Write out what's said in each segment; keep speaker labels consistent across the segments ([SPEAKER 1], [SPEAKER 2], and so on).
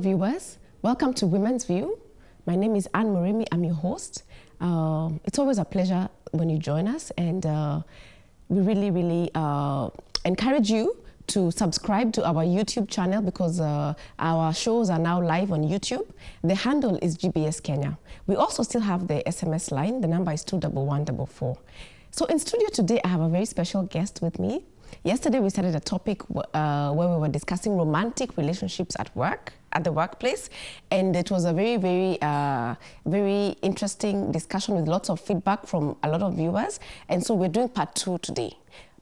[SPEAKER 1] Viewers. Welcome to Women's View. My name is Anne Morimi. I'm your host. Um, it's always a pleasure when you join us, and uh, we really, really uh, encourage you to subscribe to our YouTube channel because uh, our shows are now live on YouTube. The handle is GBS Kenya. We also still have the SMS line. The number is 21144. So in studio today, I have a very special guest with me. Yesterday, we started a topic uh, where we were discussing romantic relationships at work, at the workplace, and it was a very, very, uh, very interesting discussion with lots of feedback from a lot of viewers. And so we're doing part two today.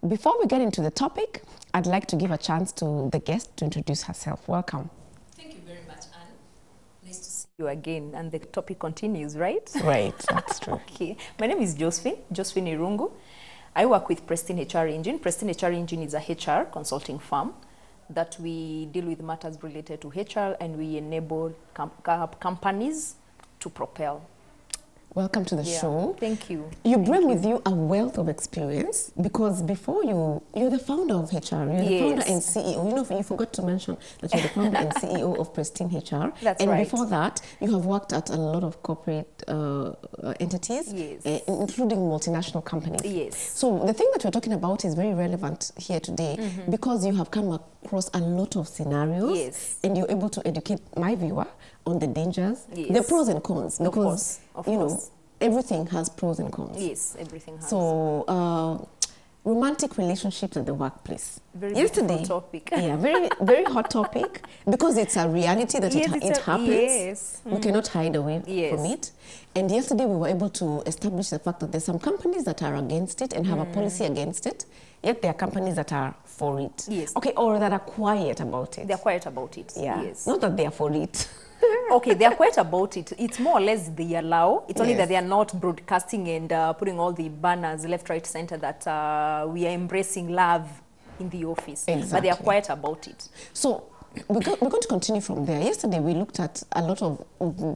[SPEAKER 1] Before we get into the topic, I'd like to give a chance to the guest to introduce herself. Welcome.
[SPEAKER 2] Thank you very much, Anne. Nice to see you again. And the topic continues, right?
[SPEAKER 1] Right, that's true.
[SPEAKER 2] Okay. My name is Josephine, Josephine Irungu. I work with Pristine HR Engine. Pristine HR Engine is a HR consulting firm that we deal with matters related to HR and we enable com- com- companies to propel.
[SPEAKER 1] Welcome to the
[SPEAKER 2] Yeah.
[SPEAKER 1] show.
[SPEAKER 2] Thank you.
[SPEAKER 1] You bring with you a wealth of experience because before you, you're the founder of HR. You're the founder and CEO. You know, you forgot to mention that you're the founder and CEO of Pristine HR.
[SPEAKER 2] That's
[SPEAKER 1] and
[SPEAKER 2] right.
[SPEAKER 1] before that, you have worked at a lot of corporate uh, uh, entities,
[SPEAKER 2] Yes.
[SPEAKER 1] uh, including multinational companies.
[SPEAKER 2] Yes.
[SPEAKER 1] So the thing that we're talking about is very relevant here today because you have come across a lot of scenarios
[SPEAKER 2] Yes.
[SPEAKER 1] and you're able to educate my viewer on the dangers, the pros and cons.
[SPEAKER 2] Of
[SPEAKER 1] Because,
[SPEAKER 2] course, of
[SPEAKER 1] you know,
[SPEAKER 2] course.
[SPEAKER 1] everything has pros and cons.
[SPEAKER 2] Yes, everything has.
[SPEAKER 1] So, uh, romantic relationships at the workplace.
[SPEAKER 2] Very
[SPEAKER 1] Yesterday,
[SPEAKER 2] topic.
[SPEAKER 1] yeah, very very hot topic because it's a reality that
[SPEAKER 2] Yes,
[SPEAKER 1] it, it
[SPEAKER 2] a-
[SPEAKER 1] happens.
[SPEAKER 2] yes.
[SPEAKER 1] We cannot hide away
[SPEAKER 2] Yes.
[SPEAKER 1] from it. And yesterday, we were able to establish the fact that there's some companies that are against it and have a policy against it. Yet there are companies that are for it.
[SPEAKER 2] Yes.
[SPEAKER 1] Okay, or that are quiet about it.
[SPEAKER 2] They're quiet about it.
[SPEAKER 1] yeah.
[SPEAKER 2] Yes.
[SPEAKER 1] Not that they are for it.
[SPEAKER 2] okay, they are quite about it. It's more or less they allow. It's only
[SPEAKER 1] Yes.
[SPEAKER 2] that they are not broadcasting and uh, putting all the banners left, right, center that uh, we are embracing love in the office. But they are quiet about it.
[SPEAKER 1] So we're, go- we're going to continue from there. Yesterday we looked at a lot of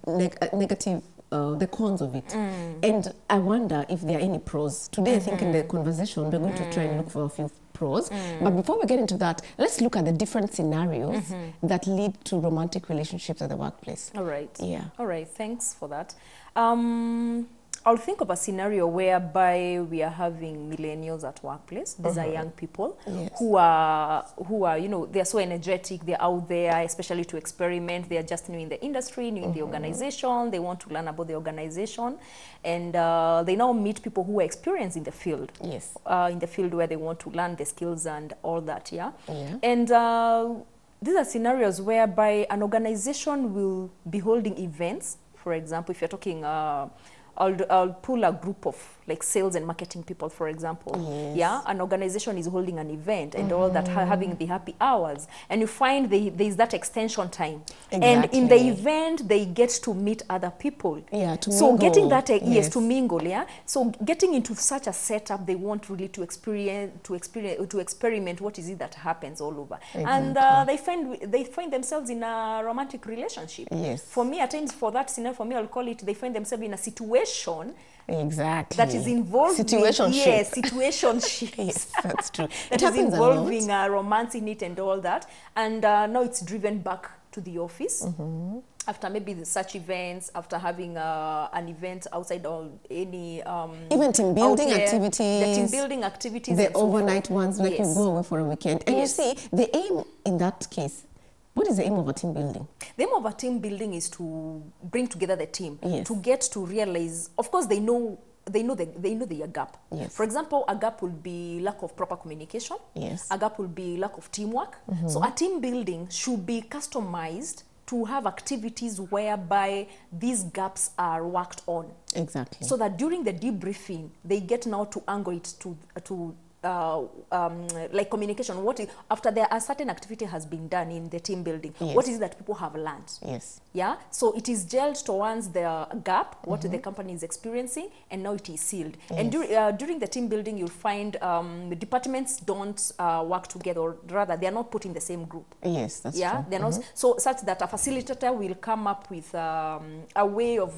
[SPEAKER 1] neg- negative, uh, the cons of it. And I wonder if there are any pros. Today I think in the conversation we're going to try and look for a few pros. But before we get into that, let's look at the different scenarios that lead to romantic relationships at the workplace.
[SPEAKER 2] All right.
[SPEAKER 1] Yeah.
[SPEAKER 2] All right. Thanks for that. Um, I'll think of a scenario whereby we are having millennials at workplace. These are young people
[SPEAKER 1] Yes.
[SPEAKER 2] who are who are you know they're so energetic. They're out there, especially to experiment. They are just new in the industry, new in the organization. They want to learn about the organization, and uh, they now meet people who are experienced in the field
[SPEAKER 1] Yes.
[SPEAKER 2] uh, in the field where they want to learn the skills and all that, yeah?
[SPEAKER 1] Yeah.
[SPEAKER 2] And uh, these are scenarios whereby an organization will be holding events. For example, if you're talking, uh, I'll, I'll pull a group of like sales and marketing people, for example.
[SPEAKER 1] Yes.
[SPEAKER 2] Yeah, an organization is holding an event and all that, ha- having the happy hours, and you find they, there's that extension time. Exactly. And in the event, they get to meet other people.
[SPEAKER 1] Yeah, to
[SPEAKER 2] so getting
[SPEAKER 1] mingle.
[SPEAKER 2] that uh, yes.
[SPEAKER 1] Yes.
[SPEAKER 2] to mingle yeah so getting into such a setup they want really to experience to experience to experiment what is it that happens all over Exactly. and uh, they find they find themselves in a romantic relationship
[SPEAKER 1] Yes.
[SPEAKER 2] for me at times for that scenario for me i'll call it they find themselves in a situation
[SPEAKER 1] Exactly.
[SPEAKER 2] that is involved
[SPEAKER 1] Situation
[SPEAKER 2] with, yes situation
[SPEAKER 1] Yes, that's true.
[SPEAKER 2] that
[SPEAKER 1] it
[SPEAKER 2] is
[SPEAKER 1] happens a lot.
[SPEAKER 2] involving uh, romance in it and all that and uh, now it's driven back to the office
[SPEAKER 1] Mm-hmm.
[SPEAKER 2] after maybe the such events after having uh, an event outside or any um,
[SPEAKER 1] Even team building
[SPEAKER 2] there, the team building activities
[SPEAKER 1] the
[SPEAKER 2] so
[SPEAKER 1] overnight
[SPEAKER 2] forth.
[SPEAKER 1] ones, like
[SPEAKER 2] yes.
[SPEAKER 1] you go away for a weekend. And
[SPEAKER 2] Yes.
[SPEAKER 1] you see, the aim in that case, what is the aim of a team building?
[SPEAKER 2] The aim of a team building is to bring together the team
[SPEAKER 1] Yes.
[SPEAKER 2] to get to realize. Of course, they know they know the, they know their gap.
[SPEAKER 1] Yes.
[SPEAKER 2] For example, a gap will be lack of proper communication.
[SPEAKER 1] Yes.
[SPEAKER 2] A gap will be lack of teamwork. Mm-hmm. So a team building should be customized to have activities whereby these gaps are worked on.
[SPEAKER 1] Exactly.
[SPEAKER 2] so that during the debriefing they get now to angle it to to uh, um, like communication what is, after there a certain activity has been done in the team building
[SPEAKER 1] Yes.
[SPEAKER 2] what is it that people have learned
[SPEAKER 1] yes.
[SPEAKER 2] yeah so it is gelled towards the gap what
[SPEAKER 1] Mm-hmm.
[SPEAKER 2] the company is experiencing and now it is sealed and dur- uh, during the team building you'll find um, the departments don't uh, work together or rather they are not put in the same group
[SPEAKER 1] Yes, that's
[SPEAKER 2] yeah
[SPEAKER 1] true. Mm-hmm.
[SPEAKER 2] not so such that a facilitator will come up with um, a way of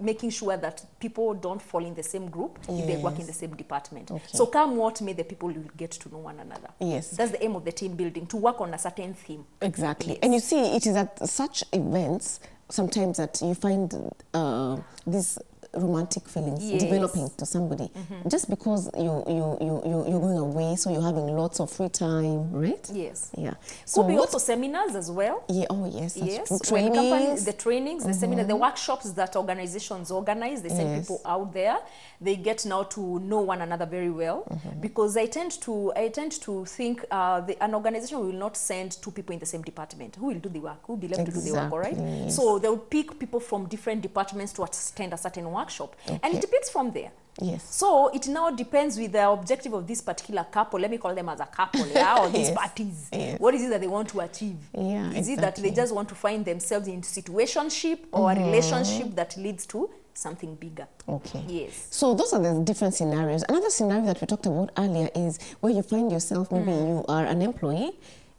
[SPEAKER 2] making sure that people don't fall in the same group if they work in the same department
[SPEAKER 1] Okay.
[SPEAKER 2] so come what may the people will get to know one another.
[SPEAKER 1] Yes.
[SPEAKER 2] That's the aim of the team building, to work on a certain theme.
[SPEAKER 1] Exactly.
[SPEAKER 2] Yes.
[SPEAKER 1] And you see, it is at such events sometimes that you find uh, these romantic feelings
[SPEAKER 2] Yes.
[SPEAKER 1] developing to somebody mm-hmm. just because you, you, you, you, you're going away, so you're having lots of free time, right?
[SPEAKER 2] Yes.
[SPEAKER 1] Yeah.
[SPEAKER 2] So Could be also seminars as well.
[SPEAKER 1] Yeah, oh yes,
[SPEAKER 2] yes,
[SPEAKER 1] true.
[SPEAKER 2] when companies,
[SPEAKER 1] Trainings.
[SPEAKER 2] the trainings, the seminar, the mm-hmm. workshops that organizations organize, they send
[SPEAKER 1] Yes.
[SPEAKER 2] people out there. They get now to know one another very well. Mm-hmm. Because I tend to, I tend to think uh, the, an organization will not send two people in the same department. Who will do the work? Who will be left to do the work? All right.
[SPEAKER 1] Yes.
[SPEAKER 2] So they will pick people from different departments to attend a certain workshop, and it depends from there.
[SPEAKER 1] Yes.
[SPEAKER 2] So it now depends with the objective of this particular couple. Let me call them as a couple, yeah, or these
[SPEAKER 1] Yes.
[SPEAKER 2] parties.
[SPEAKER 1] Yes.
[SPEAKER 2] What is it that they want to achieve?
[SPEAKER 1] Yeah,
[SPEAKER 2] Is it that they just want to find themselves in situationship or a relationship that leads to something bigger?
[SPEAKER 1] Okay.
[SPEAKER 2] Yes.
[SPEAKER 1] So those are the different scenarios. Another scenario that we talked about earlier is where you find yourself, maybe
[SPEAKER 2] Mm.
[SPEAKER 1] you are an employee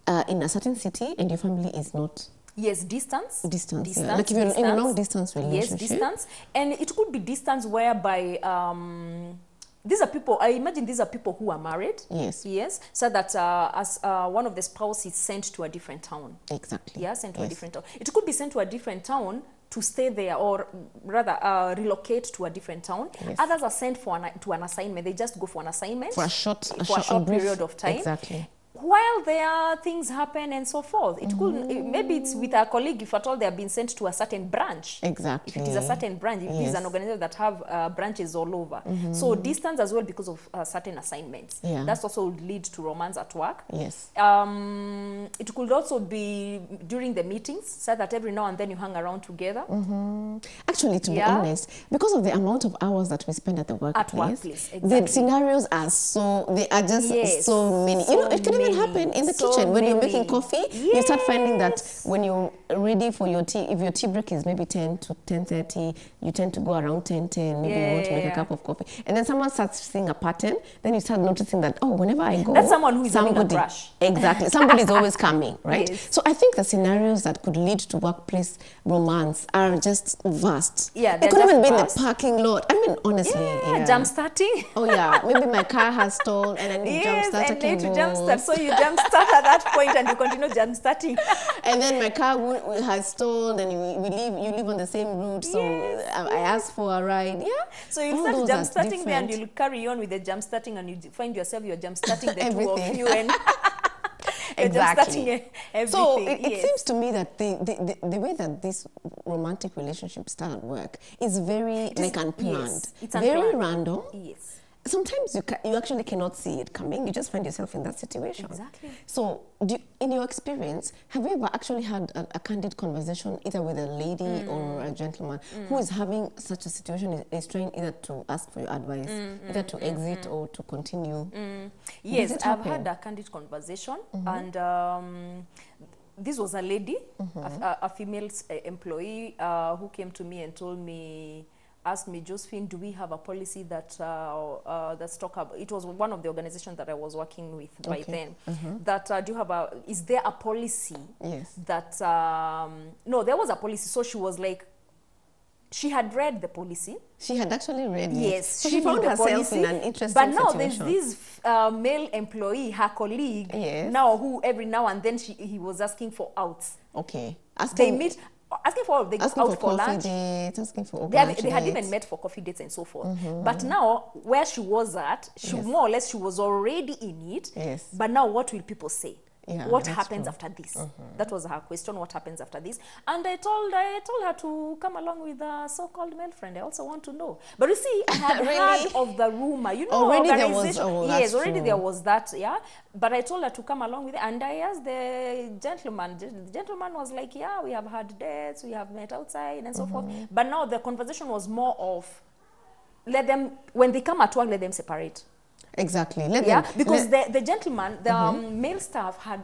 [SPEAKER 1] uh, in a certain city and your family is not
[SPEAKER 2] Yes, distance.
[SPEAKER 1] Distance, yeah. Like if you're in a long distance relationship.
[SPEAKER 2] Yes, distance. And it could be distance whereby um, these are people, I imagine these are people who are married.
[SPEAKER 1] Yes.
[SPEAKER 2] Yes. So that uh, as uh, one of the spouse is sent to a different town.
[SPEAKER 1] exactly.
[SPEAKER 2] Yeah, sent to a different town. It could be sent to a different town to stay there or rather uh, relocate to a different town.
[SPEAKER 1] Yes.
[SPEAKER 2] Others are sent for an, to an assignment. They just go for an assignment.
[SPEAKER 1] For a short,
[SPEAKER 2] for
[SPEAKER 1] a short,
[SPEAKER 2] a short period of time.
[SPEAKER 1] Exactly.
[SPEAKER 2] While there are things happen and so forth, it could
[SPEAKER 1] Mm-hmm.
[SPEAKER 2] maybe it's with a colleague if at all they have been sent to a certain branch.
[SPEAKER 1] Exactly.
[SPEAKER 2] If it is a certain branch, if it is
[SPEAKER 1] Yes.
[SPEAKER 2] An organization that have uh, branches all over, so distance as well because of uh, certain assignments.
[SPEAKER 1] Yeah.
[SPEAKER 2] That's also would lead to romance at work.
[SPEAKER 1] Yes.
[SPEAKER 2] Um, it could also be during the meetings, so that every now and then you hang around together.
[SPEAKER 1] Actually, to
[SPEAKER 2] Yeah.
[SPEAKER 1] be honest, because of the amount of hours that we spend at the workplace,
[SPEAKER 2] workplace,
[SPEAKER 1] the scenarios are so they are just
[SPEAKER 2] Yes,
[SPEAKER 1] so many. you know,
[SPEAKER 2] so
[SPEAKER 1] it can even happen in the
[SPEAKER 2] so
[SPEAKER 1] kitchen when you're making coffee. You start finding that when you're ready for your tea, if your tea break is maybe 10 to 10:30, you tend to go around 10:10. Maybe you want to make a cup of coffee, and then someone starts seeing a pattern. Then you start noticing that oh, whenever I go,
[SPEAKER 2] That's someone who is having a
[SPEAKER 1] somebody
[SPEAKER 2] crush.
[SPEAKER 1] exactly somebody is always coming, right?
[SPEAKER 2] Yes.
[SPEAKER 1] So I think the scenarios that could lead to workplace romance are just vast.
[SPEAKER 2] Yeah, they're
[SPEAKER 1] could even be in the parking lot. I mean, honestly,
[SPEAKER 2] Yeah,
[SPEAKER 1] yeah.
[SPEAKER 2] jump starting.
[SPEAKER 1] Oh yeah, maybe my car has stalled and I need
[SPEAKER 2] yes,
[SPEAKER 1] jump starter
[SPEAKER 2] and jump start. So you jump start at that point and you continue jump starting.
[SPEAKER 1] and then my car has stalled and we, we live you live on the same route so I, um, I asked for a ride yeah
[SPEAKER 2] So you start
[SPEAKER 1] those
[SPEAKER 2] jump starting there and you'll carry on with the jump starting and you find yourself you're jump starting the two of you and
[SPEAKER 1] Exactly. So it, it
[SPEAKER 2] yes.
[SPEAKER 1] seems to me that the, the, the, the way that this romantic relationship start work is very like unplanned,
[SPEAKER 2] yes, it's
[SPEAKER 1] very
[SPEAKER 2] unplanned.
[SPEAKER 1] random.
[SPEAKER 2] Yes.
[SPEAKER 1] Sometimes you, ca- you actually cannot see it coming. You just find yourself in that situation.
[SPEAKER 2] Exactly.
[SPEAKER 1] So, do you, in your experience, have you ever actually had a, a candid conversation either with a lady
[SPEAKER 2] Mm.
[SPEAKER 1] or a gentleman who is having such a situation, is, is trying either to ask for your advice,
[SPEAKER 2] Mm,
[SPEAKER 1] either to exit or to continue?
[SPEAKER 2] Yes, I've
[SPEAKER 1] happen?
[SPEAKER 2] had a candid conversation, and um, this was a lady, a, a, a female uh, employee, uh, who came to me and told me, asked me, Josephine, do we have a policy that uh, uh, that's talk about? It was one of the organizations that I was working with by
[SPEAKER 1] Okay.
[SPEAKER 2] then. That uh, do you have a? Is there a policy
[SPEAKER 1] Yes.
[SPEAKER 2] that? Um, no, there was a policy. So she was like, she had read the policy.
[SPEAKER 1] She had actually read it.
[SPEAKER 2] Yes,
[SPEAKER 1] So
[SPEAKER 2] she,
[SPEAKER 1] she, found herself
[SPEAKER 2] policy,
[SPEAKER 1] in an interesting
[SPEAKER 2] But now
[SPEAKER 1] situation.
[SPEAKER 2] there's this uh, male employee, her colleague,
[SPEAKER 1] Yes.
[SPEAKER 2] now who every now and then she, he was asking for outs.
[SPEAKER 1] Okay. Asking They
[SPEAKER 2] meet, asking for they go
[SPEAKER 1] asking
[SPEAKER 2] out
[SPEAKER 1] for
[SPEAKER 2] for, lunch.
[SPEAKER 1] dates, asking for
[SPEAKER 2] They had, they had even met for coffee dates and so forth. Mm-hmm, but mm-hmm. now, where she was at, she
[SPEAKER 1] Yes.
[SPEAKER 2] more or less she was already in it.
[SPEAKER 1] Yes.
[SPEAKER 2] But now, what will people say?
[SPEAKER 1] Yeah,
[SPEAKER 2] what happens
[SPEAKER 1] true.
[SPEAKER 2] after this? That was her question. What happens after this? And I told I told her to come along with a so-called male friend. I also want to know. But you see, I had
[SPEAKER 1] Really?
[SPEAKER 2] heard of the rumor. You know,
[SPEAKER 1] Already there was- oh,
[SPEAKER 2] yes, already
[SPEAKER 1] true.
[SPEAKER 2] there was that. Yeah. But I told her to come along with it, and I asked the gentleman. The gentleman was like, "Yeah, we have had dates, we have met outside, and so forth."
[SPEAKER 1] Mm-hmm.
[SPEAKER 2] But now the conversation was more of let them when they come at work, let them separate.
[SPEAKER 1] Exactly. Let
[SPEAKER 2] Yeah,
[SPEAKER 1] them,
[SPEAKER 2] because the, the gentleman, the um, male staff had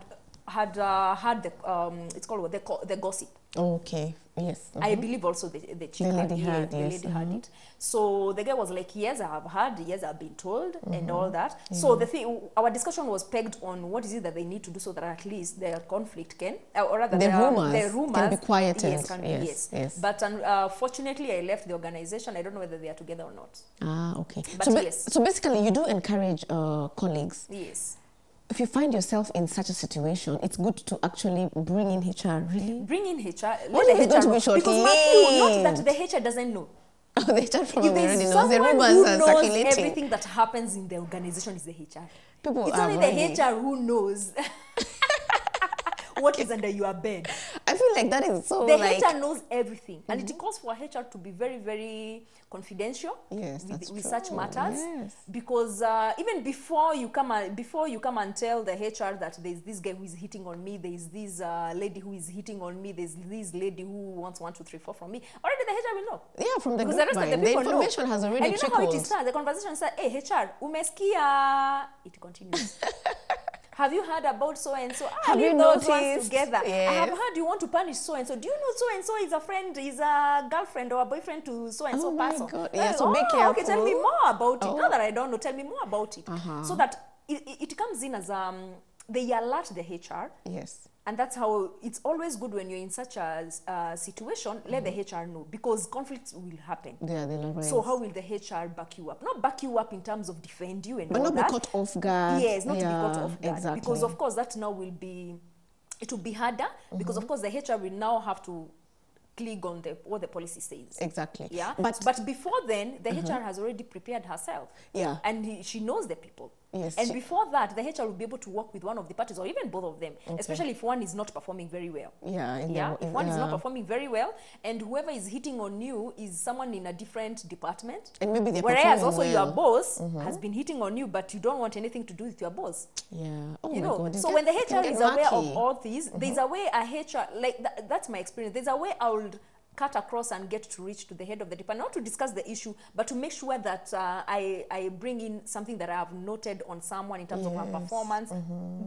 [SPEAKER 2] had uh, had the um, it's called what they call the gossip.
[SPEAKER 1] Okay. Yes.
[SPEAKER 2] I
[SPEAKER 1] mhm.
[SPEAKER 2] believe also the, the chick
[SPEAKER 1] The
[SPEAKER 2] had,
[SPEAKER 1] lady
[SPEAKER 2] yeah,
[SPEAKER 1] had,
[SPEAKER 2] the
[SPEAKER 1] yes,
[SPEAKER 2] lady had it. So the guy was like, yes, I have heard, yes, I've been told,
[SPEAKER 1] Mm-hmm.
[SPEAKER 2] and all that. So the thing, our discussion was pegged on what is it that they need to do so that at least their conflict can, uh, or rather
[SPEAKER 1] The
[SPEAKER 2] their,
[SPEAKER 1] rumors
[SPEAKER 2] their
[SPEAKER 1] can be
[SPEAKER 2] rumors
[SPEAKER 1] quieted.
[SPEAKER 2] Yes, can be,
[SPEAKER 1] Yes,
[SPEAKER 2] yes.
[SPEAKER 1] yes.
[SPEAKER 2] But uh, fortunately, I left the organization. I don't know whether they are together or not.
[SPEAKER 1] Ah, okay.
[SPEAKER 2] But
[SPEAKER 1] so,
[SPEAKER 2] yes.
[SPEAKER 1] so basically, you do encourage uh, colleagues.
[SPEAKER 2] Yes.
[SPEAKER 1] If you find yourself in such a situation, it's good to actually bring in HR. Really?
[SPEAKER 2] Bring in HR.
[SPEAKER 1] What
[SPEAKER 2] let
[SPEAKER 1] if
[SPEAKER 2] the
[SPEAKER 1] it's
[SPEAKER 2] HR
[SPEAKER 1] going to be
[SPEAKER 2] Because mark not that the HR doesn't know.
[SPEAKER 1] Oh, the HR probably
[SPEAKER 2] If
[SPEAKER 1] already knows. The rumors
[SPEAKER 2] who
[SPEAKER 1] are
[SPEAKER 2] knows
[SPEAKER 1] circulating.
[SPEAKER 2] everything that happens in the organization is the HR.
[SPEAKER 1] People
[SPEAKER 2] it's only the HR who knows what is under your bed.
[SPEAKER 1] I feel like that is so
[SPEAKER 2] The
[SPEAKER 1] like.
[SPEAKER 2] HR knows everything, and it calls for HR to be very, very confidential
[SPEAKER 1] Yes,
[SPEAKER 2] with,
[SPEAKER 1] that's
[SPEAKER 2] with
[SPEAKER 1] true.
[SPEAKER 2] such matters.
[SPEAKER 1] Yes.
[SPEAKER 2] Because uh, even before you come and before you come and tell the HR that there's this guy who is hitting on me, there's this uh, lady who is hitting on me, there's this lady who wants one, two, three, four from me. Already the HR will know.
[SPEAKER 1] yeah, from the
[SPEAKER 2] Because the rest of the
[SPEAKER 1] grapevine, the,
[SPEAKER 2] people know.
[SPEAKER 1] information has already
[SPEAKER 2] And you know how it
[SPEAKER 1] trickled.
[SPEAKER 2] starts. The conversation starts, hey, HR, umeskia. It continues. have you heard about so and so?
[SPEAKER 1] Have you
[SPEAKER 2] those
[SPEAKER 1] noticed?
[SPEAKER 2] together. I have
[SPEAKER 1] Yes.
[SPEAKER 2] heard you want to punish so and so. Do you know so and so is a friend, is a girlfriend or a boyfriend to so and so
[SPEAKER 1] Oh my? God. Yeah, so
[SPEAKER 2] oh,
[SPEAKER 1] be
[SPEAKER 2] Okay, tell me more about it.
[SPEAKER 1] Oh.
[SPEAKER 2] Now that I don't know, tell me more about it.
[SPEAKER 1] Uh-huh.
[SPEAKER 2] So that it, it comes in as um, they alert the HR.
[SPEAKER 1] Yes.
[SPEAKER 2] And that's how it's always good when you're in such a uh, situation, let the HR know because conflicts will happen.
[SPEAKER 1] Yeah, they'll arise.
[SPEAKER 2] So how will the HR back you up? Not back you up in terms of defend you and
[SPEAKER 1] But
[SPEAKER 2] all
[SPEAKER 1] not be
[SPEAKER 2] that.
[SPEAKER 1] caught off guard.
[SPEAKER 2] Yes, not to be
[SPEAKER 1] Yeah,
[SPEAKER 2] caught off guard.
[SPEAKER 1] Exactly.
[SPEAKER 2] Because of course that now will be, it will be harder because
[SPEAKER 1] Mm-hmm.
[SPEAKER 2] of course the HR will now have to click on the what the policy says.
[SPEAKER 1] Exactly.
[SPEAKER 2] Yeah,
[SPEAKER 1] But
[SPEAKER 2] but before then, the HR has already prepared herself.
[SPEAKER 1] Yeah.
[SPEAKER 2] and he, she knows the people.
[SPEAKER 1] Yes,
[SPEAKER 2] and before that, the HR will be able to work with one of the parties or even both of them, especially if one is not performing very well.
[SPEAKER 1] yeah,
[SPEAKER 2] Yeah,
[SPEAKER 1] the,
[SPEAKER 2] if one is not performing very well, and whoever is hitting on you is someone in a different department,
[SPEAKER 1] And maybe they're
[SPEAKER 2] whereas also your
[SPEAKER 1] well. Mm-hmm.
[SPEAKER 2] boss has been hitting on you, but you don't want anything to do with your boss.
[SPEAKER 1] Yeah. Oh
[SPEAKER 2] you
[SPEAKER 1] my
[SPEAKER 2] know,
[SPEAKER 1] God.
[SPEAKER 2] so when the HR is aware of all these, there's a way a HR like tha- that's my experience. There's a way I would cut across and get to reach to the head of the department, not to discuss the issue, but to make sure that uh, I, I bring in something that I have noted on someone in terms of her
[SPEAKER 1] Yes,
[SPEAKER 2] performance,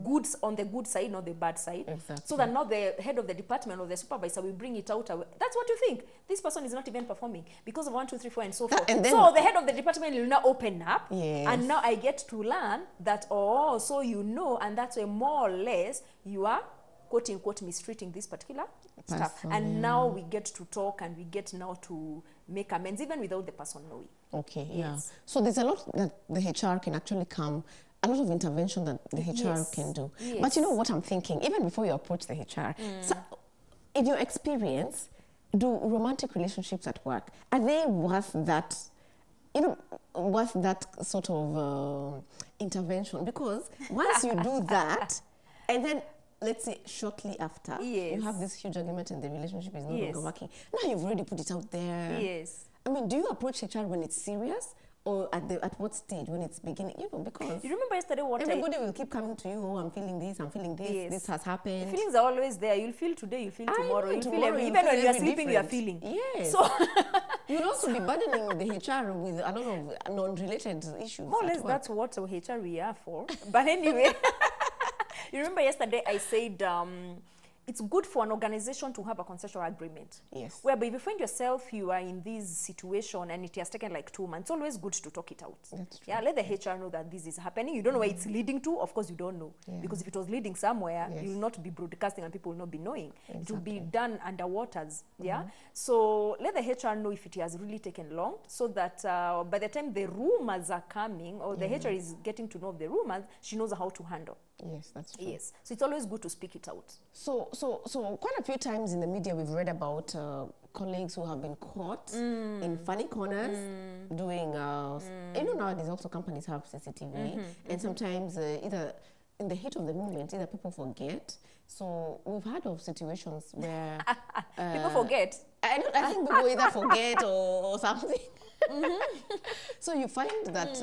[SPEAKER 2] goods on the good side, not the bad side. So that not the head of the department or the supervisor will bring it out. That's what you think. This person is not even performing because of one, two, three, four, and so forth.
[SPEAKER 1] and then-
[SPEAKER 2] so the head of the department will now open up,
[SPEAKER 1] Yes.
[SPEAKER 2] and now I get to learn that oh, so you know, and that's why more or less you are quote unquote mistreating this particular stuff.
[SPEAKER 1] Person,
[SPEAKER 2] And now we get to talk and we get now to make amends even without the person knowing.
[SPEAKER 1] Okay, yeah.
[SPEAKER 2] Yes.
[SPEAKER 1] So there's a lot that the HR can actually come, a lot of intervention that the HR
[SPEAKER 2] Yes,
[SPEAKER 1] can do. But you know what I'm thinking, even before you approach the HR, so in your experience, do romantic relationships at work, are they worth that, you know, worth that sort of uh, intervention? Because once you do that, and then let's say shortly after, you have this huge argument and the relationship is no
[SPEAKER 2] Yes.
[SPEAKER 1] longer working. Now you've already put it out there.
[SPEAKER 2] Yes.
[SPEAKER 1] I mean, do you approach HR when it's serious or at the at what stage when it's beginning? You know, because
[SPEAKER 2] You remember yesterday what I,
[SPEAKER 1] everybody will keep coming to you. Oh, I'm feeling this. I'm feeling this.
[SPEAKER 2] Yes.
[SPEAKER 1] This has happened.
[SPEAKER 2] feelings are always there. You'll feel today, you'll feel
[SPEAKER 1] I
[SPEAKER 2] tomorrow, you'll feel every,
[SPEAKER 1] you'll
[SPEAKER 2] even
[SPEAKER 1] feel
[SPEAKER 2] when you're sleeping, you're feeling.
[SPEAKER 1] Yes.
[SPEAKER 2] So
[SPEAKER 1] You'll also be burdening the HR with a lot of non-related issues.
[SPEAKER 2] more or less that's what HR we are for. But anyway, you remember yesterday I said um, it's good for an organization to have a consensual agreement.
[SPEAKER 1] Yes.
[SPEAKER 2] Whereby if you find yourself you are in this situation and it has taken like two months, it's always good to talk it out.
[SPEAKER 1] That's true.
[SPEAKER 2] Yeah, let the HR know that this is happening. You don't know where it's leading to. Of course, you don't know
[SPEAKER 1] Yeah.
[SPEAKER 2] because if it was leading somewhere,
[SPEAKER 1] Yes.
[SPEAKER 2] you will not be broadcasting and people will not be knowing. It will be done under waters. Yeah. So let the HR know if it has really taken long, so that uh, by the time the rumors are coming or the HR is getting to know of the rumors, she knows how to handle.
[SPEAKER 1] Yes, that's true.
[SPEAKER 2] Yes. So it's always good to speak it out.
[SPEAKER 1] So, so, so quite a few times in the media we've read about uh, colleagues who have been caught in funny corners doing. Uh, s- You know, nowadays also companies have CCTV, and sometimes uh, either in the heat of the moment, either people forget. So we've heard of situations where
[SPEAKER 2] People
[SPEAKER 1] uh,
[SPEAKER 2] forget.
[SPEAKER 1] I, don't, I think people either forget or, or something. so you find that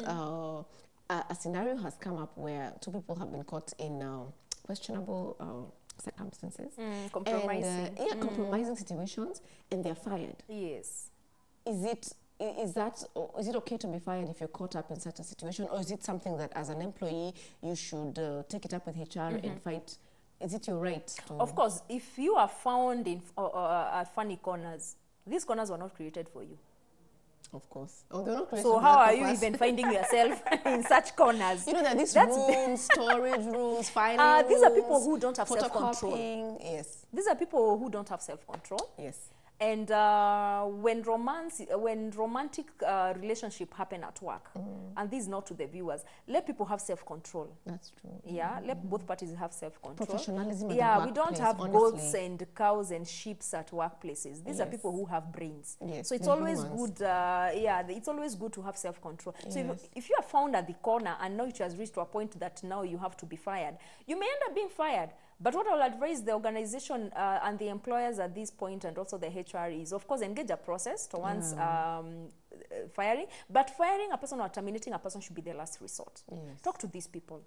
[SPEAKER 1] uh, a, a scenario has come up where two people have been caught in uh, questionable uh, circumstances.
[SPEAKER 2] Mm,
[SPEAKER 1] And,
[SPEAKER 2] compromising.
[SPEAKER 1] uh, yeah, compromising situations, and they're fired.
[SPEAKER 2] Yes.
[SPEAKER 1] Is it is that is it okay to be fired if you're caught up in such a situation, or is it something that as an employee you should uh, take it up with HR and fight is it your right? To,
[SPEAKER 2] Of course, if you are found in uh, uh, funny corners, these corners were not created for you.
[SPEAKER 1] Of course. Oh, they're not
[SPEAKER 2] So how are you
[SPEAKER 1] purpose.
[SPEAKER 2] even finding yourself in such corners?
[SPEAKER 1] You know that these
[SPEAKER 2] That's-
[SPEAKER 1] rooms, storage rooms, filing
[SPEAKER 2] Uh, these are people who don't have self-control.
[SPEAKER 1] Yes,
[SPEAKER 2] These are people who don't have self-control.
[SPEAKER 1] yes.
[SPEAKER 2] And uh, when romance, when romantic uh, relationship happen at work,
[SPEAKER 1] Mm.
[SPEAKER 2] and this is not to the viewers, let people have self-control.
[SPEAKER 1] That's true.
[SPEAKER 2] Yeah, let both parties have self-control.
[SPEAKER 1] Professionalism at the
[SPEAKER 2] Yeah, we don't have
[SPEAKER 1] honestly.
[SPEAKER 2] goats and cows and sheep at workplaces. These are people who have brains.
[SPEAKER 1] Yes,
[SPEAKER 2] so it's always
[SPEAKER 1] humans.
[SPEAKER 2] good. Uh, yeah, it's always good to have self-control. So if, if you are found at the corner and now it has reached to a point that now you have to be fired, you may end up being fired. But what I'll advise the organization uh, and the employers at this point and also the HR is, of course, engage a process towards um, uh, firing. But firing a person or terminating a person should be the last resort.
[SPEAKER 1] Yes.
[SPEAKER 2] Talk to these people.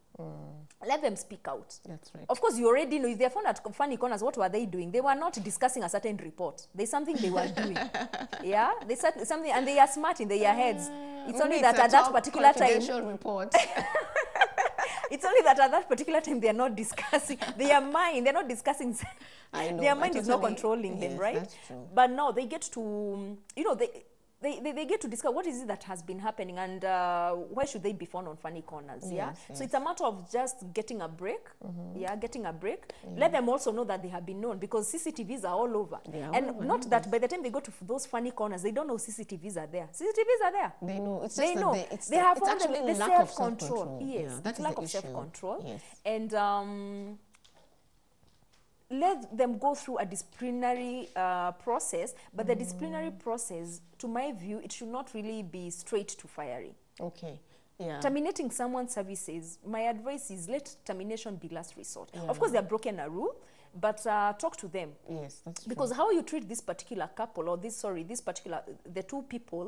[SPEAKER 2] Let them speak out.
[SPEAKER 1] That's right.
[SPEAKER 2] Of course, you already know if they're found at funny corners, what were they doing? They were not discussing a certain report. There's something they were doing. yeah, they something, and they are smart in their heads. It's only that at that particular time,
[SPEAKER 1] report.
[SPEAKER 2] it's only that at that particular time they are not discussing their mind. They're not discussing.
[SPEAKER 1] I know,
[SPEAKER 2] their mind is not controlling them,
[SPEAKER 1] yes,
[SPEAKER 2] right?
[SPEAKER 1] that's true.
[SPEAKER 2] But no, they get to, you know, they. They, they, they get to discuss what is it that has been happening and uh, why should they be found on funny corners yeah?
[SPEAKER 1] Yes,
[SPEAKER 2] so it's a matter of just getting a break
[SPEAKER 1] Mm-hmm.
[SPEAKER 2] yeah getting a break. Let them also know that they have been known because cctvs are all over.
[SPEAKER 1] Are
[SPEAKER 2] and
[SPEAKER 1] all over,
[SPEAKER 2] not that by the time they go to those funny corners they don't know cctvs are there. Cctvs are there.
[SPEAKER 1] They know. It's
[SPEAKER 2] they know.
[SPEAKER 1] they, it's,
[SPEAKER 2] they have
[SPEAKER 1] it's
[SPEAKER 2] all the,
[SPEAKER 1] actually
[SPEAKER 2] the
[SPEAKER 1] lack
[SPEAKER 2] self-control.
[SPEAKER 1] self-control.
[SPEAKER 2] yes.
[SPEAKER 1] Yeah, that
[SPEAKER 2] lack of self-control.
[SPEAKER 1] Yes.
[SPEAKER 2] and um, let them go through a disciplinary uh, process but the disciplinary process to my view it should not really be straight to firing
[SPEAKER 1] Okay. Yeah.
[SPEAKER 2] terminating someone's services my advice is let termination be last resort
[SPEAKER 1] Yeah.
[SPEAKER 2] of course they have broken a rule but uh, talk to them
[SPEAKER 1] yes, that's true.
[SPEAKER 2] because how you treat this particular couple or this sorry this particular the two people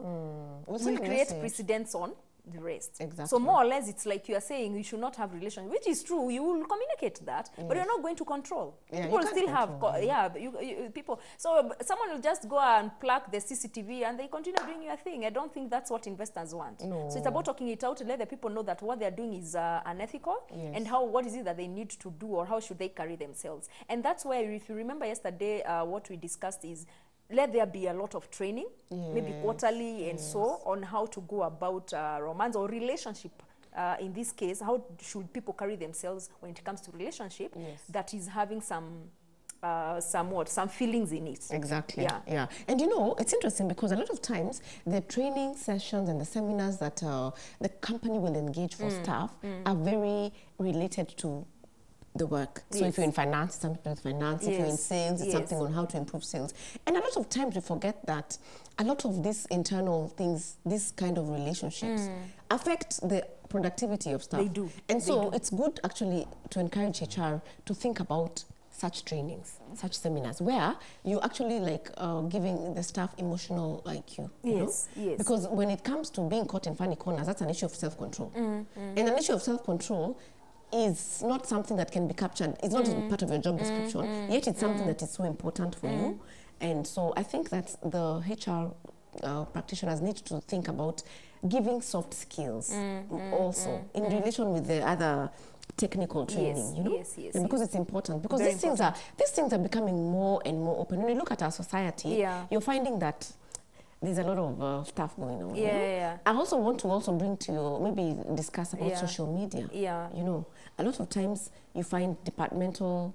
[SPEAKER 1] We'll
[SPEAKER 2] will create
[SPEAKER 1] message.
[SPEAKER 2] precedents on the rest.
[SPEAKER 1] Exactly.
[SPEAKER 2] So more or less, it's like you are saying you should not have relations, which is true. You will communicate that, but you're not going to control.
[SPEAKER 1] Yeah, you
[SPEAKER 2] people still have,
[SPEAKER 1] control,
[SPEAKER 2] co- yeah, you, you, people. So someone will just go and plug the CCTV and they continue doing your thing. I don't think that's what investors want. So it's about talking it out let the people know that what they're doing is uh, unethical
[SPEAKER 1] Yes.
[SPEAKER 2] and how what is it that they need to do or how should they carry themselves. And that's why, if you remember yesterday, uh, what we discussed is let there be a lot of training, maybe quarterly and so on how to go about uh, romance or relationship. Uh, in this case, how should people carry themselves when it comes to relationship
[SPEAKER 1] Yes.
[SPEAKER 2] that is having some, uh, some what, some feelings in it.
[SPEAKER 1] Exactly.
[SPEAKER 2] Yeah.
[SPEAKER 1] Yeah. And you know, it's interesting because a lot of times the training sessions and the seminars that uh, the company will engage for
[SPEAKER 2] Mm,
[SPEAKER 1] staff are very related to the work. So if you're in finance, it's something with finance. If you're in sales, it's
[SPEAKER 2] yes.
[SPEAKER 1] something on how to improve sales. And a lot of times we forget that a lot of these internal things, these kind of relationships, affect the productivity of staff.
[SPEAKER 2] Mm. They do.
[SPEAKER 1] And
[SPEAKER 2] They
[SPEAKER 1] so
[SPEAKER 2] do.
[SPEAKER 1] it's good actually to encourage HR to think about such trainings, such seminars, where you actually like uh, giving the staff emotional IQ. you know?
[SPEAKER 2] Yes, yes.
[SPEAKER 1] Because when it comes to being caught in funny corners, that's an issue of self-control.
[SPEAKER 2] Mm,
[SPEAKER 1] And an issue of self-control is not something that can be captured. It's not
[SPEAKER 2] Mm.
[SPEAKER 1] part of your job description. Yet it's something that is so important for
[SPEAKER 2] Mm.
[SPEAKER 1] you. And so I think that the HR uh, practitioners need to think about giving soft skills
[SPEAKER 2] Mm,
[SPEAKER 1] also in relation with the other technical training,
[SPEAKER 2] Yes,
[SPEAKER 1] you know?
[SPEAKER 2] yes, yes,
[SPEAKER 1] because it's important. Because
[SPEAKER 2] Very
[SPEAKER 1] these things are these things are becoming more and more open. When you look at our society,
[SPEAKER 2] Yeah.
[SPEAKER 1] you're finding that there's a lot of uh, stuff going on. you
[SPEAKER 2] Yeah,
[SPEAKER 1] know?
[SPEAKER 2] yeah, yeah.
[SPEAKER 1] I also want to also bring to you maybe discuss about
[SPEAKER 2] Yeah.
[SPEAKER 1] social media.
[SPEAKER 2] Yeah.
[SPEAKER 1] You know, a lot of times you find departmental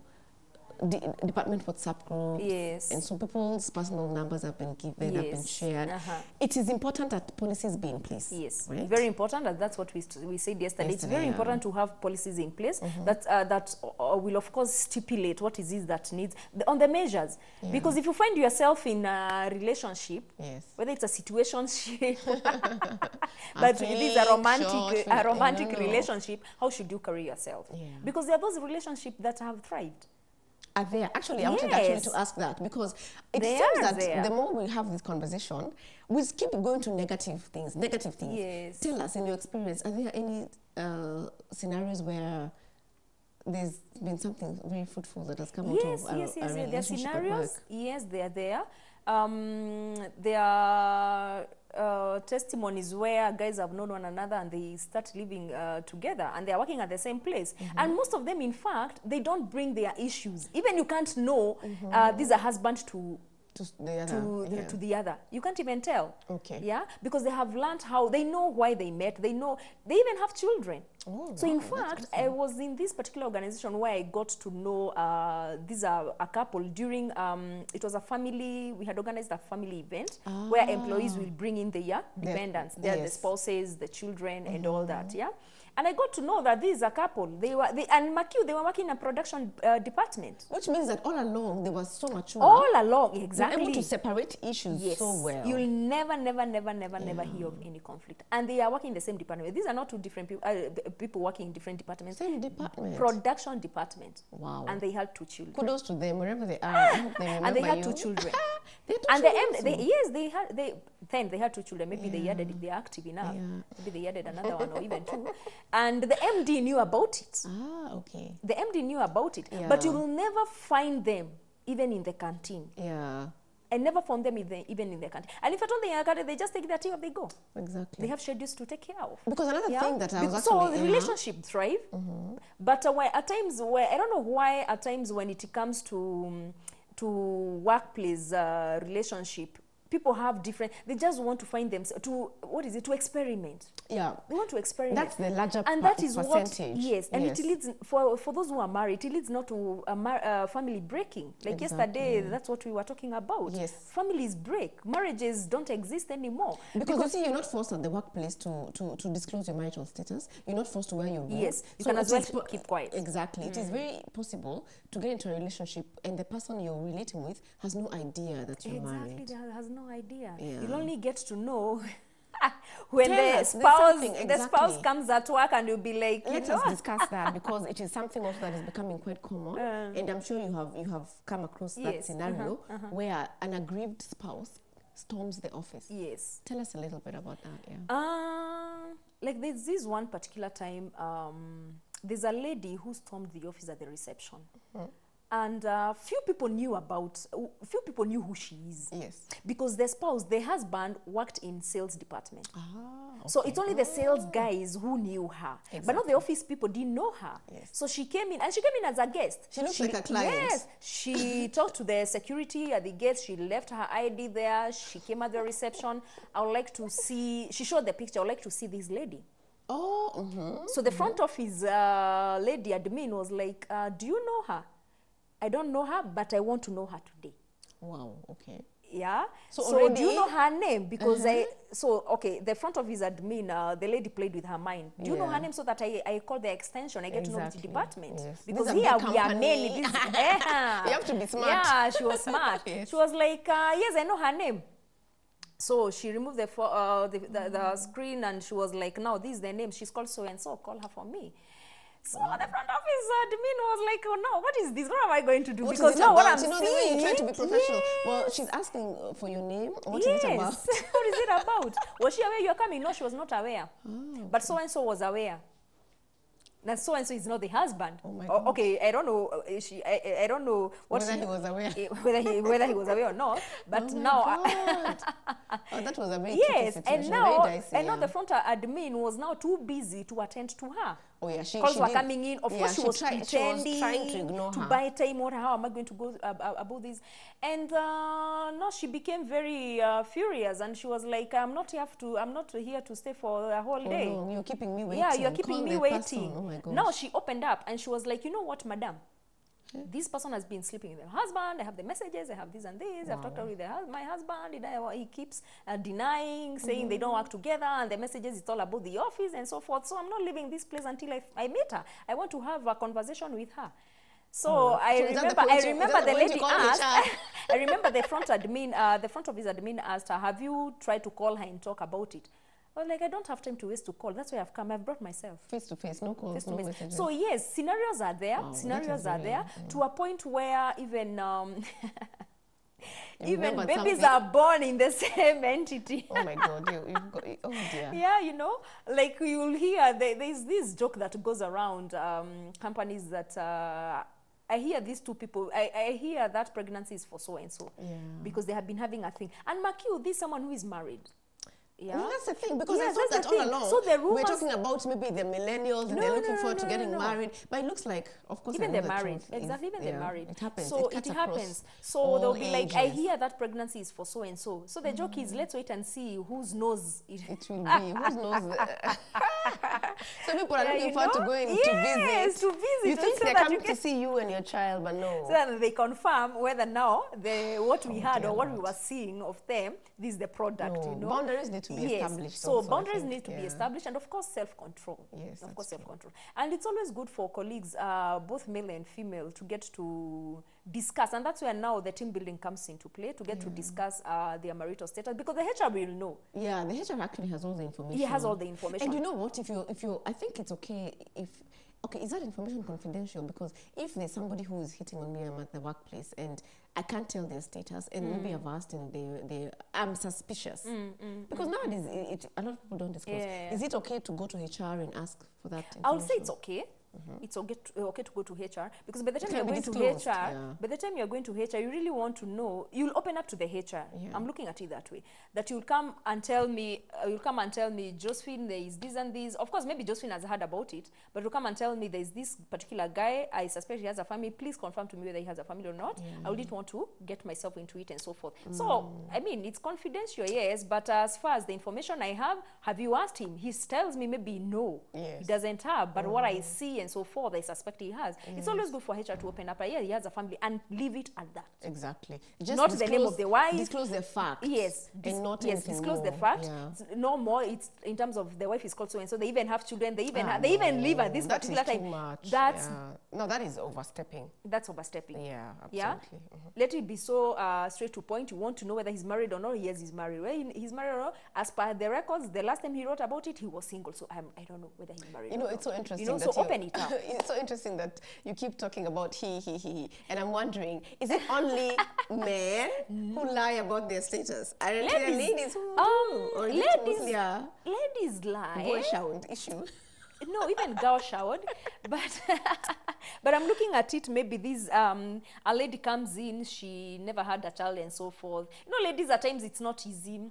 [SPEAKER 1] de- department WhatsApp groups.
[SPEAKER 2] Yes.
[SPEAKER 1] And so people's personal numbers have been given, have been shared.
[SPEAKER 2] Uh-huh.
[SPEAKER 1] It is important that policies be in place.
[SPEAKER 2] Yes,
[SPEAKER 1] Right?
[SPEAKER 2] very important, and that's what we, st- we said yesterday. it's very
[SPEAKER 1] yeah.
[SPEAKER 2] important to have policies in place that uh, that uh, will, of course, stipulate what is it that needs the, on the measures. Because if you find yourself in a relationship,
[SPEAKER 1] Yes.
[SPEAKER 2] whether it's a situationship, but it is a romantic a romantic
[SPEAKER 1] I don't know.
[SPEAKER 2] relationship, how should you carry yourself?
[SPEAKER 1] Yeah.
[SPEAKER 2] Because there are those relationships that have thrived.
[SPEAKER 1] Are there? Actually, I wanted actually to ask that because it
[SPEAKER 2] They
[SPEAKER 1] seems that
[SPEAKER 2] there.
[SPEAKER 1] the more we have this conversation, we keep going to negative things, negative things.
[SPEAKER 2] Yes.
[SPEAKER 1] Tell us, in your experience, are there any uh, scenarios where there's been something very fruitful that has come out
[SPEAKER 2] Yes,
[SPEAKER 1] of a,
[SPEAKER 2] yes, yes. yes. There are
[SPEAKER 1] relationship
[SPEAKER 2] scenarios. Yes, they are there. Um, there are uh, testimonies where guys have known one another and they start living uh, together and they are working at the same place. And most of them, in fact, they don't bring their issues. Even you can't know uh, this is a husband to
[SPEAKER 1] To the other.
[SPEAKER 2] to,
[SPEAKER 1] yeah.
[SPEAKER 2] to the other. You can't even tell.
[SPEAKER 1] Okay.
[SPEAKER 2] Yeah, because they have learned how they know why they met. They know they even have children.
[SPEAKER 1] Oh,
[SPEAKER 2] so in
[SPEAKER 1] wow, that's
[SPEAKER 2] fact, I was in this particular organization where I got to know uh, these are a couple during um, it was a family. We had organized a family event where employees will bring in their dependents, their the spouses, the children, and all that. Yeah. And I got to know that this is a couple. They were, they, and McHugh, they were working in a production uh, department.
[SPEAKER 1] Which means that all along they were so mature.
[SPEAKER 2] All along,
[SPEAKER 1] They were
[SPEAKER 2] exactly.
[SPEAKER 1] able to separate issues
[SPEAKER 2] Yes.
[SPEAKER 1] so well.
[SPEAKER 2] You'll never, never, never, never, never hear of any conflict. And they are working in the same department. These are not two different people, uh, people working in different departments.
[SPEAKER 1] Same department.
[SPEAKER 2] Production department.
[SPEAKER 1] Wow.
[SPEAKER 2] And they had two children.
[SPEAKER 1] Kudos to them wherever they are. I hope they
[SPEAKER 2] and they had
[SPEAKER 1] you.
[SPEAKER 2] two children.
[SPEAKER 1] They had two
[SPEAKER 2] and the
[SPEAKER 1] children
[SPEAKER 2] M, they, yes, they had they then they had two children. Maybe they added if they're active enough.
[SPEAKER 1] Yeah.
[SPEAKER 2] Maybe they added another one or even two. And the MD knew about it.
[SPEAKER 1] Ah, okay.
[SPEAKER 2] The MD knew about it. But you will never find them even in the canteen.
[SPEAKER 1] Yeah,
[SPEAKER 2] I never found them in the, even in the canteen. And if at all they are canteen, they just take their tea off, they go.
[SPEAKER 1] exactly.
[SPEAKER 2] They have schedules to take care of.
[SPEAKER 1] because another
[SPEAKER 2] Yeah?
[SPEAKER 1] thing that I was
[SPEAKER 2] Because-
[SPEAKER 1] actually
[SPEAKER 2] so
[SPEAKER 1] yeah. Mm-hmm.
[SPEAKER 2] relationship thrive, but uh, where at times where I don't know why at times when it comes to um, to workplace uh, relationship, people have different. They just want to find themselves to what is it to experiment.
[SPEAKER 1] Yeah,
[SPEAKER 2] we want to experiment.
[SPEAKER 1] That's the larger
[SPEAKER 2] and that is
[SPEAKER 1] percentage.
[SPEAKER 2] what yes, and
[SPEAKER 1] Yes.
[SPEAKER 2] it leads for for those who are married. It leads not to a mar- uh, family breaking. Like yesterday, that's what we were talking about.
[SPEAKER 1] Yes.
[SPEAKER 2] families break. Marriages don't exist anymore.
[SPEAKER 1] because, you see, you're not forced at the workplace to, to, to disclose your marital status. You're not forced to wear your vows.
[SPEAKER 2] Yes, you can as well keep quiet. Mm.
[SPEAKER 1] Exactly. It is very possible to get into a relationship and the person you're relating with has no idea that you're
[SPEAKER 2] Exactly,
[SPEAKER 1] married.
[SPEAKER 2] they has no idea.
[SPEAKER 1] Yeah.
[SPEAKER 2] You'll only get to know when
[SPEAKER 1] Tell
[SPEAKER 2] the
[SPEAKER 1] us,
[SPEAKER 2] spouse the spouse comes at work and you'll be like,
[SPEAKER 1] Let us discuss that because it is something also that is becoming quite common, and I'm sure you have you have come across that
[SPEAKER 2] Yes,
[SPEAKER 1] scenario where an aggrieved spouse storms the office.
[SPEAKER 2] yes.
[SPEAKER 1] Tell us a little bit about that. Yeah.
[SPEAKER 2] Uh, like there's this one particular time, um, there's a lady who stormed the office at the reception. And uh, few people knew about, few people knew who she is.
[SPEAKER 1] Yes.
[SPEAKER 2] Because the spouse, the husband worked in sales department.
[SPEAKER 1] Ah.
[SPEAKER 2] So it's only the sales guys who knew her, but not the office people didn't know her.
[SPEAKER 1] Yes.
[SPEAKER 2] So she came in, and she came in as a guest.
[SPEAKER 1] She looked like a client.
[SPEAKER 2] Yes, she talked to the security at the gate. She left her ID there. She came at the reception. I would like to see. She showed the picture. I would like to see this lady.
[SPEAKER 1] Oh. mhm.
[SPEAKER 2] So the front office uh, lady admin was like, uh, "Do you know her? I don't know her, but I want to know her today."
[SPEAKER 1] Wow. Okay.
[SPEAKER 2] Yeah.
[SPEAKER 1] So
[SPEAKER 2] So, do you know her name? Because I so okay, the front office admin, uh, the lady played with her mind. Do you know her name so that I, I call the extension, I get to know which
[SPEAKER 1] Exactly.
[SPEAKER 2] department.
[SPEAKER 1] Yes.
[SPEAKER 2] Because here we are mainly. This, yeah.
[SPEAKER 1] You have to be smart.
[SPEAKER 2] Yeah, she was smart.
[SPEAKER 1] Yes.
[SPEAKER 2] She was like, uh, yes, I know her name. So she removed the, uh, the, the, the screen and she was like, now this is the name. She's called so and so. Call her for me. So the front office admin was like, oh no, what is this? What am I going to do?
[SPEAKER 1] What is
[SPEAKER 2] because now what? I'm
[SPEAKER 1] you know, the way
[SPEAKER 2] seeing.
[SPEAKER 1] you try to be professional. Well, she's asking uh, for your name. What is
[SPEAKER 2] yes.
[SPEAKER 1] it about?
[SPEAKER 2] what is it about? Was she aware you are coming? No, she was not aware.
[SPEAKER 1] Oh,
[SPEAKER 2] But so and so was aware. Now so and so is not the husband.
[SPEAKER 1] Oh my
[SPEAKER 2] O- okay, I don't know. uh, is She, I, I- don't know what
[SPEAKER 1] Whether
[SPEAKER 2] she-
[SPEAKER 1] he was aware.
[SPEAKER 2] whether he whether he was aware or not. But
[SPEAKER 1] Oh my
[SPEAKER 2] now.
[SPEAKER 1] God. oh, that was a very
[SPEAKER 2] Yes, and now,
[SPEAKER 1] very dicey,
[SPEAKER 2] and now the front admin was now too busy to attend to her.
[SPEAKER 1] Oh yeah, she,
[SPEAKER 2] calls
[SPEAKER 1] she
[SPEAKER 2] were
[SPEAKER 1] did.
[SPEAKER 2] coming in. Of
[SPEAKER 1] yeah,
[SPEAKER 2] course, she, was
[SPEAKER 1] tried, she
[SPEAKER 2] pretending
[SPEAKER 1] was trying to ignore her.
[SPEAKER 2] buy time. What? How am I going to go uh, about this? And uh, no, she became very uh, furious, and she was like, "I'm not here to. I'm not here to stay for a whole
[SPEAKER 1] Oh,
[SPEAKER 2] day.
[SPEAKER 1] no, you're keeping me waiting.
[SPEAKER 2] Yeah, you're
[SPEAKER 1] Call
[SPEAKER 2] keeping me waiting.
[SPEAKER 1] person. Oh my gosh.
[SPEAKER 2] Now she opened up and she was like, you know what, madam? This person has been sleeping with her husband. I have the messages. I have this and this. I've talked with hus- my husband. He, keeps uh, denying, saying they don't work together, and the messages it's all about the office and so forth. So I'm not leaving this place until I, I meet her. I want to have a conversation with her. So I
[SPEAKER 1] So is
[SPEAKER 2] remember, I
[SPEAKER 1] you-
[SPEAKER 2] remember the
[SPEAKER 1] the
[SPEAKER 2] lady asked. I remember the front admin, uh, the front office admin asked her, "Have you tried to call her and talk about it?" I was like, "I don't have time to waste to call. That's why I've come. I've brought myself."
[SPEAKER 1] Face to face, no calls,
[SPEAKER 2] face to
[SPEAKER 1] no
[SPEAKER 2] face.
[SPEAKER 1] messages.
[SPEAKER 2] So yes, scenarios are there.
[SPEAKER 1] Wow,
[SPEAKER 2] scenarios are there to a point where even um, even babies
[SPEAKER 1] something.
[SPEAKER 2] are born in the same entity.
[SPEAKER 1] oh my God, you, you've got, oh dear.
[SPEAKER 2] yeah, you know, like you'll hear there, there's this joke that goes around um, companies that uh, I hear these two people, I, I hear that pregnancy is for so and so.
[SPEAKER 1] Yeah.
[SPEAKER 2] Because they have been having a thing. And mark you, this is someone who is married. Yeah.
[SPEAKER 1] Well, that's the thing because
[SPEAKER 2] Yes,
[SPEAKER 1] I thought that all
[SPEAKER 2] thing.
[SPEAKER 1] along.
[SPEAKER 2] So the
[SPEAKER 1] we're talking about maybe the millennials and
[SPEAKER 2] No,
[SPEAKER 1] they're looking
[SPEAKER 2] no,
[SPEAKER 1] forward
[SPEAKER 2] no,
[SPEAKER 1] to getting married. But it looks like, of course,
[SPEAKER 2] even they're
[SPEAKER 1] the
[SPEAKER 2] married
[SPEAKER 1] truth
[SPEAKER 2] exactly even
[SPEAKER 1] yeah,
[SPEAKER 2] they're married
[SPEAKER 1] It happens.
[SPEAKER 2] so
[SPEAKER 1] it,
[SPEAKER 2] it, happens so they'll be like i hear that pregnancy is for so and so so the joke is mm. let's wait and see whose nose it,
[SPEAKER 1] It will be. Who knows? so people are
[SPEAKER 2] Yeah,
[SPEAKER 1] looking forward to
[SPEAKER 2] know?
[SPEAKER 1] going
[SPEAKER 2] Yes,
[SPEAKER 1] to
[SPEAKER 2] to
[SPEAKER 1] visit.
[SPEAKER 2] visit,
[SPEAKER 1] You think
[SPEAKER 2] so
[SPEAKER 1] they're coming to see you and your child, but no.
[SPEAKER 2] so that they confirm whether now the what we had or what we were seeing of them this is the product you know
[SPEAKER 1] boundaries to be
[SPEAKER 2] yes.
[SPEAKER 1] established
[SPEAKER 2] so
[SPEAKER 1] also,
[SPEAKER 2] boundaries need to be established and of course self-control
[SPEAKER 1] Yes,
[SPEAKER 2] of course self-control and it's always good for colleagues uh, both male and female to get to discuss and that's where now the team building comes into play to get to discuss uh, their marital status because the HR will know
[SPEAKER 1] Yeah, the HR actually has all the information.
[SPEAKER 2] He has all the information.
[SPEAKER 1] And you know what? If you, if you, I think it's okay if, okay, is that information confidential? Because if there's somebody who is hitting on me, I'm at the workplace, and I can't tell their status, and maybe
[SPEAKER 2] Mm.
[SPEAKER 1] I've asked, and they, they, I'm suspicious. Mm, mm, mm. because nowadays, it, it, a lot of people don't disclose.
[SPEAKER 2] Yeah, yeah.
[SPEAKER 1] Is it okay to go to HR and ask for that?
[SPEAKER 2] I would say it's okay. It's okay to, okay to go to HR because by the time you're going to HR,
[SPEAKER 1] yeah.
[SPEAKER 2] by the time you're going to HR, you really want to know. You'll open up to the HR.
[SPEAKER 1] Yeah.
[SPEAKER 2] I'm looking at it that way. That you'll come and tell me. Uh, you'll come and tell me, Josephine, there is this and this. Of course, maybe Josephine has heard about it, but you'll come and tell me there is this particular guy. I suspect he has a family. Please confirm to me whether he has a family or not. I wouldn't want to get myself into it and so forth.
[SPEAKER 1] Mm.
[SPEAKER 2] So I mean, it's confidential, yes, but as far as the information I have, have you asked him? He tells me maybe no.
[SPEAKER 1] Yes.
[SPEAKER 2] He doesn't have, but what I see and so forth, I suspect he has. It's always good for HR to open up. Yeah, he has a family and leave it at that.
[SPEAKER 1] Exactly. Just
[SPEAKER 2] Not the name of the wife.
[SPEAKER 1] Disclose the fact.
[SPEAKER 2] Yes, dis-
[SPEAKER 1] and not
[SPEAKER 2] yes, disclose the fact.
[SPEAKER 1] Yeah.
[SPEAKER 2] No more. It's in terms of the wife is called so and so. They even have children. They even
[SPEAKER 1] Ah,
[SPEAKER 2] have, they even live at this particular time.
[SPEAKER 1] much.
[SPEAKER 2] That's
[SPEAKER 1] yeah. no, that is overstepping.
[SPEAKER 2] that's overstepping.
[SPEAKER 1] Yeah,
[SPEAKER 2] Yeah.
[SPEAKER 1] absolutely. Mhm.
[SPEAKER 2] Let it be so uh, straight to point. You want to know whether he's married or not. Yes, he's married. Well, he's married or not. As per the records, the last time he wrote about it, he was single. So I'm, I don't know whether he's married.
[SPEAKER 1] You know, it's so interesting.
[SPEAKER 2] You know, so open it
[SPEAKER 1] it's so interesting that you keep talking about he, he, he, he. And I'm wondering, is it only men who lie about their status? Are there
[SPEAKER 2] Ladies-
[SPEAKER 1] ladies who
[SPEAKER 2] um,
[SPEAKER 1] do? Or
[SPEAKER 2] ladies,
[SPEAKER 1] a
[SPEAKER 2] ladies lie.
[SPEAKER 1] boy sound issue?
[SPEAKER 2] no, even girl showered. But but I'm looking at it. Maybe this um, a lady comes in, she never had a child and so forth. You know, ladies at times it's not easy.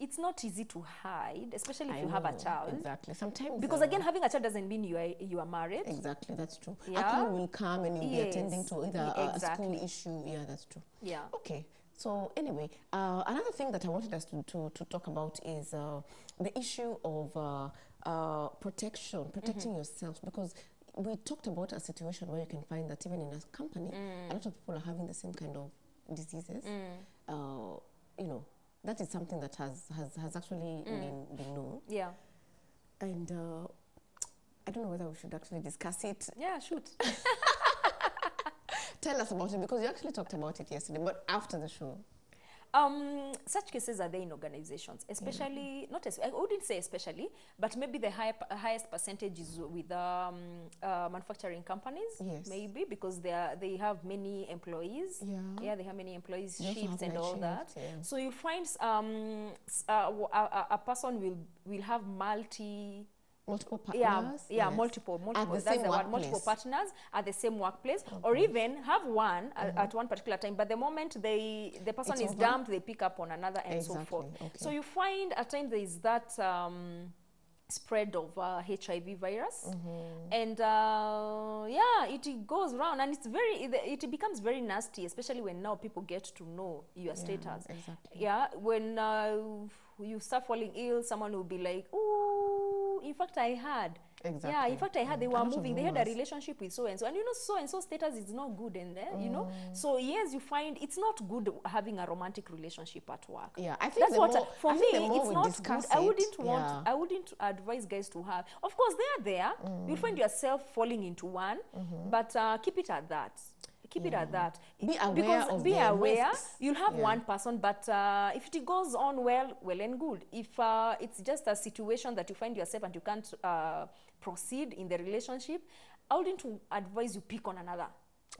[SPEAKER 2] It's not easy to hide, especially if
[SPEAKER 1] I
[SPEAKER 2] you have a child.
[SPEAKER 1] Exactly. Sometimes.
[SPEAKER 2] Because
[SPEAKER 1] uh,
[SPEAKER 2] again, having a child doesn't mean you are you are married.
[SPEAKER 1] Exactly, that's true.
[SPEAKER 2] Yeah.
[SPEAKER 1] A call will come and you'll
[SPEAKER 2] Yes,
[SPEAKER 1] be attending to either a school issue. Yeah, that's true.
[SPEAKER 2] Yeah.
[SPEAKER 1] Okay. So anyway, uh, another thing that I wanted us to, to, to talk about is uh, the issue of uh, uh, protection, protecting yourself, because we talked about a situation where you can find that even in a company, a lot of people are having the same kind of diseases. Uh, you know, that is something that has, has, has actually been, been known.
[SPEAKER 2] Yeah.
[SPEAKER 1] And uh, I don't know whether we should actually discuss it
[SPEAKER 2] Yeah. Shoot.
[SPEAKER 1] Tell us about it because you actually talked about it yesterday, but after the show.
[SPEAKER 2] Um, such cases are there in organizations, especially not as I wouldn't say especially, but maybe the high, highest percentage is with um, uh, manufacturing companies.
[SPEAKER 1] Yes.
[SPEAKER 2] Maybe because they are, they have many employees.
[SPEAKER 1] Yeah.
[SPEAKER 2] Yeah, they have many employees,
[SPEAKER 1] They
[SPEAKER 2] shifts and all
[SPEAKER 1] shift,
[SPEAKER 2] that.
[SPEAKER 1] yeah.
[SPEAKER 2] So you find um, uh, a, a- a person will will have multi
[SPEAKER 1] Multiple
[SPEAKER 2] yeah,
[SPEAKER 1] partners?
[SPEAKER 2] yeah,
[SPEAKER 1] Yes.
[SPEAKER 2] multiple, multiple.
[SPEAKER 1] At the
[SPEAKER 2] That's
[SPEAKER 1] same
[SPEAKER 2] the word. Multiple partners at the same workplace, or even have one at, at one particular time. But the moment they the person
[SPEAKER 1] It's
[SPEAKER 2] is
[SPEAKER 1] over.
[SPEAKER 2] dumped, they pick up on another and so forth.
[SPEAKER 1] okay.
[SPEAKER 2] So you find at times there is that. Um, spread of uh, HIV virus
[SPEAKER 1] Mm-hmm.
[SPEAKER 2] and uh, yeah it goes around and it's very it, it becomes very nasty especially when now people get to know your status
[SPEAKER 1] exactly.
[SPEAKER 2] yeah when uh, you start falling ill someone will be like oh in fact i had.
[SPEAKER 1] Exactly.
[SPEAKER 2] yeah in fact i had. They
[SPEAKER 1] Mm.
[SPEAKER 2] Were moving. They had a relationship with so and so. And you know so and so status is not good and there you know?
[SPEAKER 1] Mm.
[SPEAKER 2] so yes you find it's not good having a romantic relationship at work.
[SPEAKER 1] Yeah, I think
[SPEAKER 2] that's what
[SPEAKER 1] more-
[SPEAKER 2] for
[SPEAKER 1] I
[SPEAKER 2] me
[SPEAKER 1] think the more
[SPEAKER 2] it's not good. I wouldn't want
[SPEAKER 1] yeah.
[SPEAKER 2] i wouldn't advise guys to have. Of course they are there. You'll find yourself falling into one but uh, keep it at that keep it at that
[SPEAKER 1] Be aware
[SPEAKER 2] because
[SPEAKER 1] of
[SPEAKER 2] be
[SPEAKER 1] the
[SPEAKER 2] aware
[SPEAKER 1] risks.
[SPEAKER 2] you'll have
[SPEAKER 1] Yeah.
[SPEAKER 2] one person but uh, if it goes on well well and good if uh, it's just a situation that you find yourself and you can't uh, proceed in the relationship i wouldn't advise you pick on another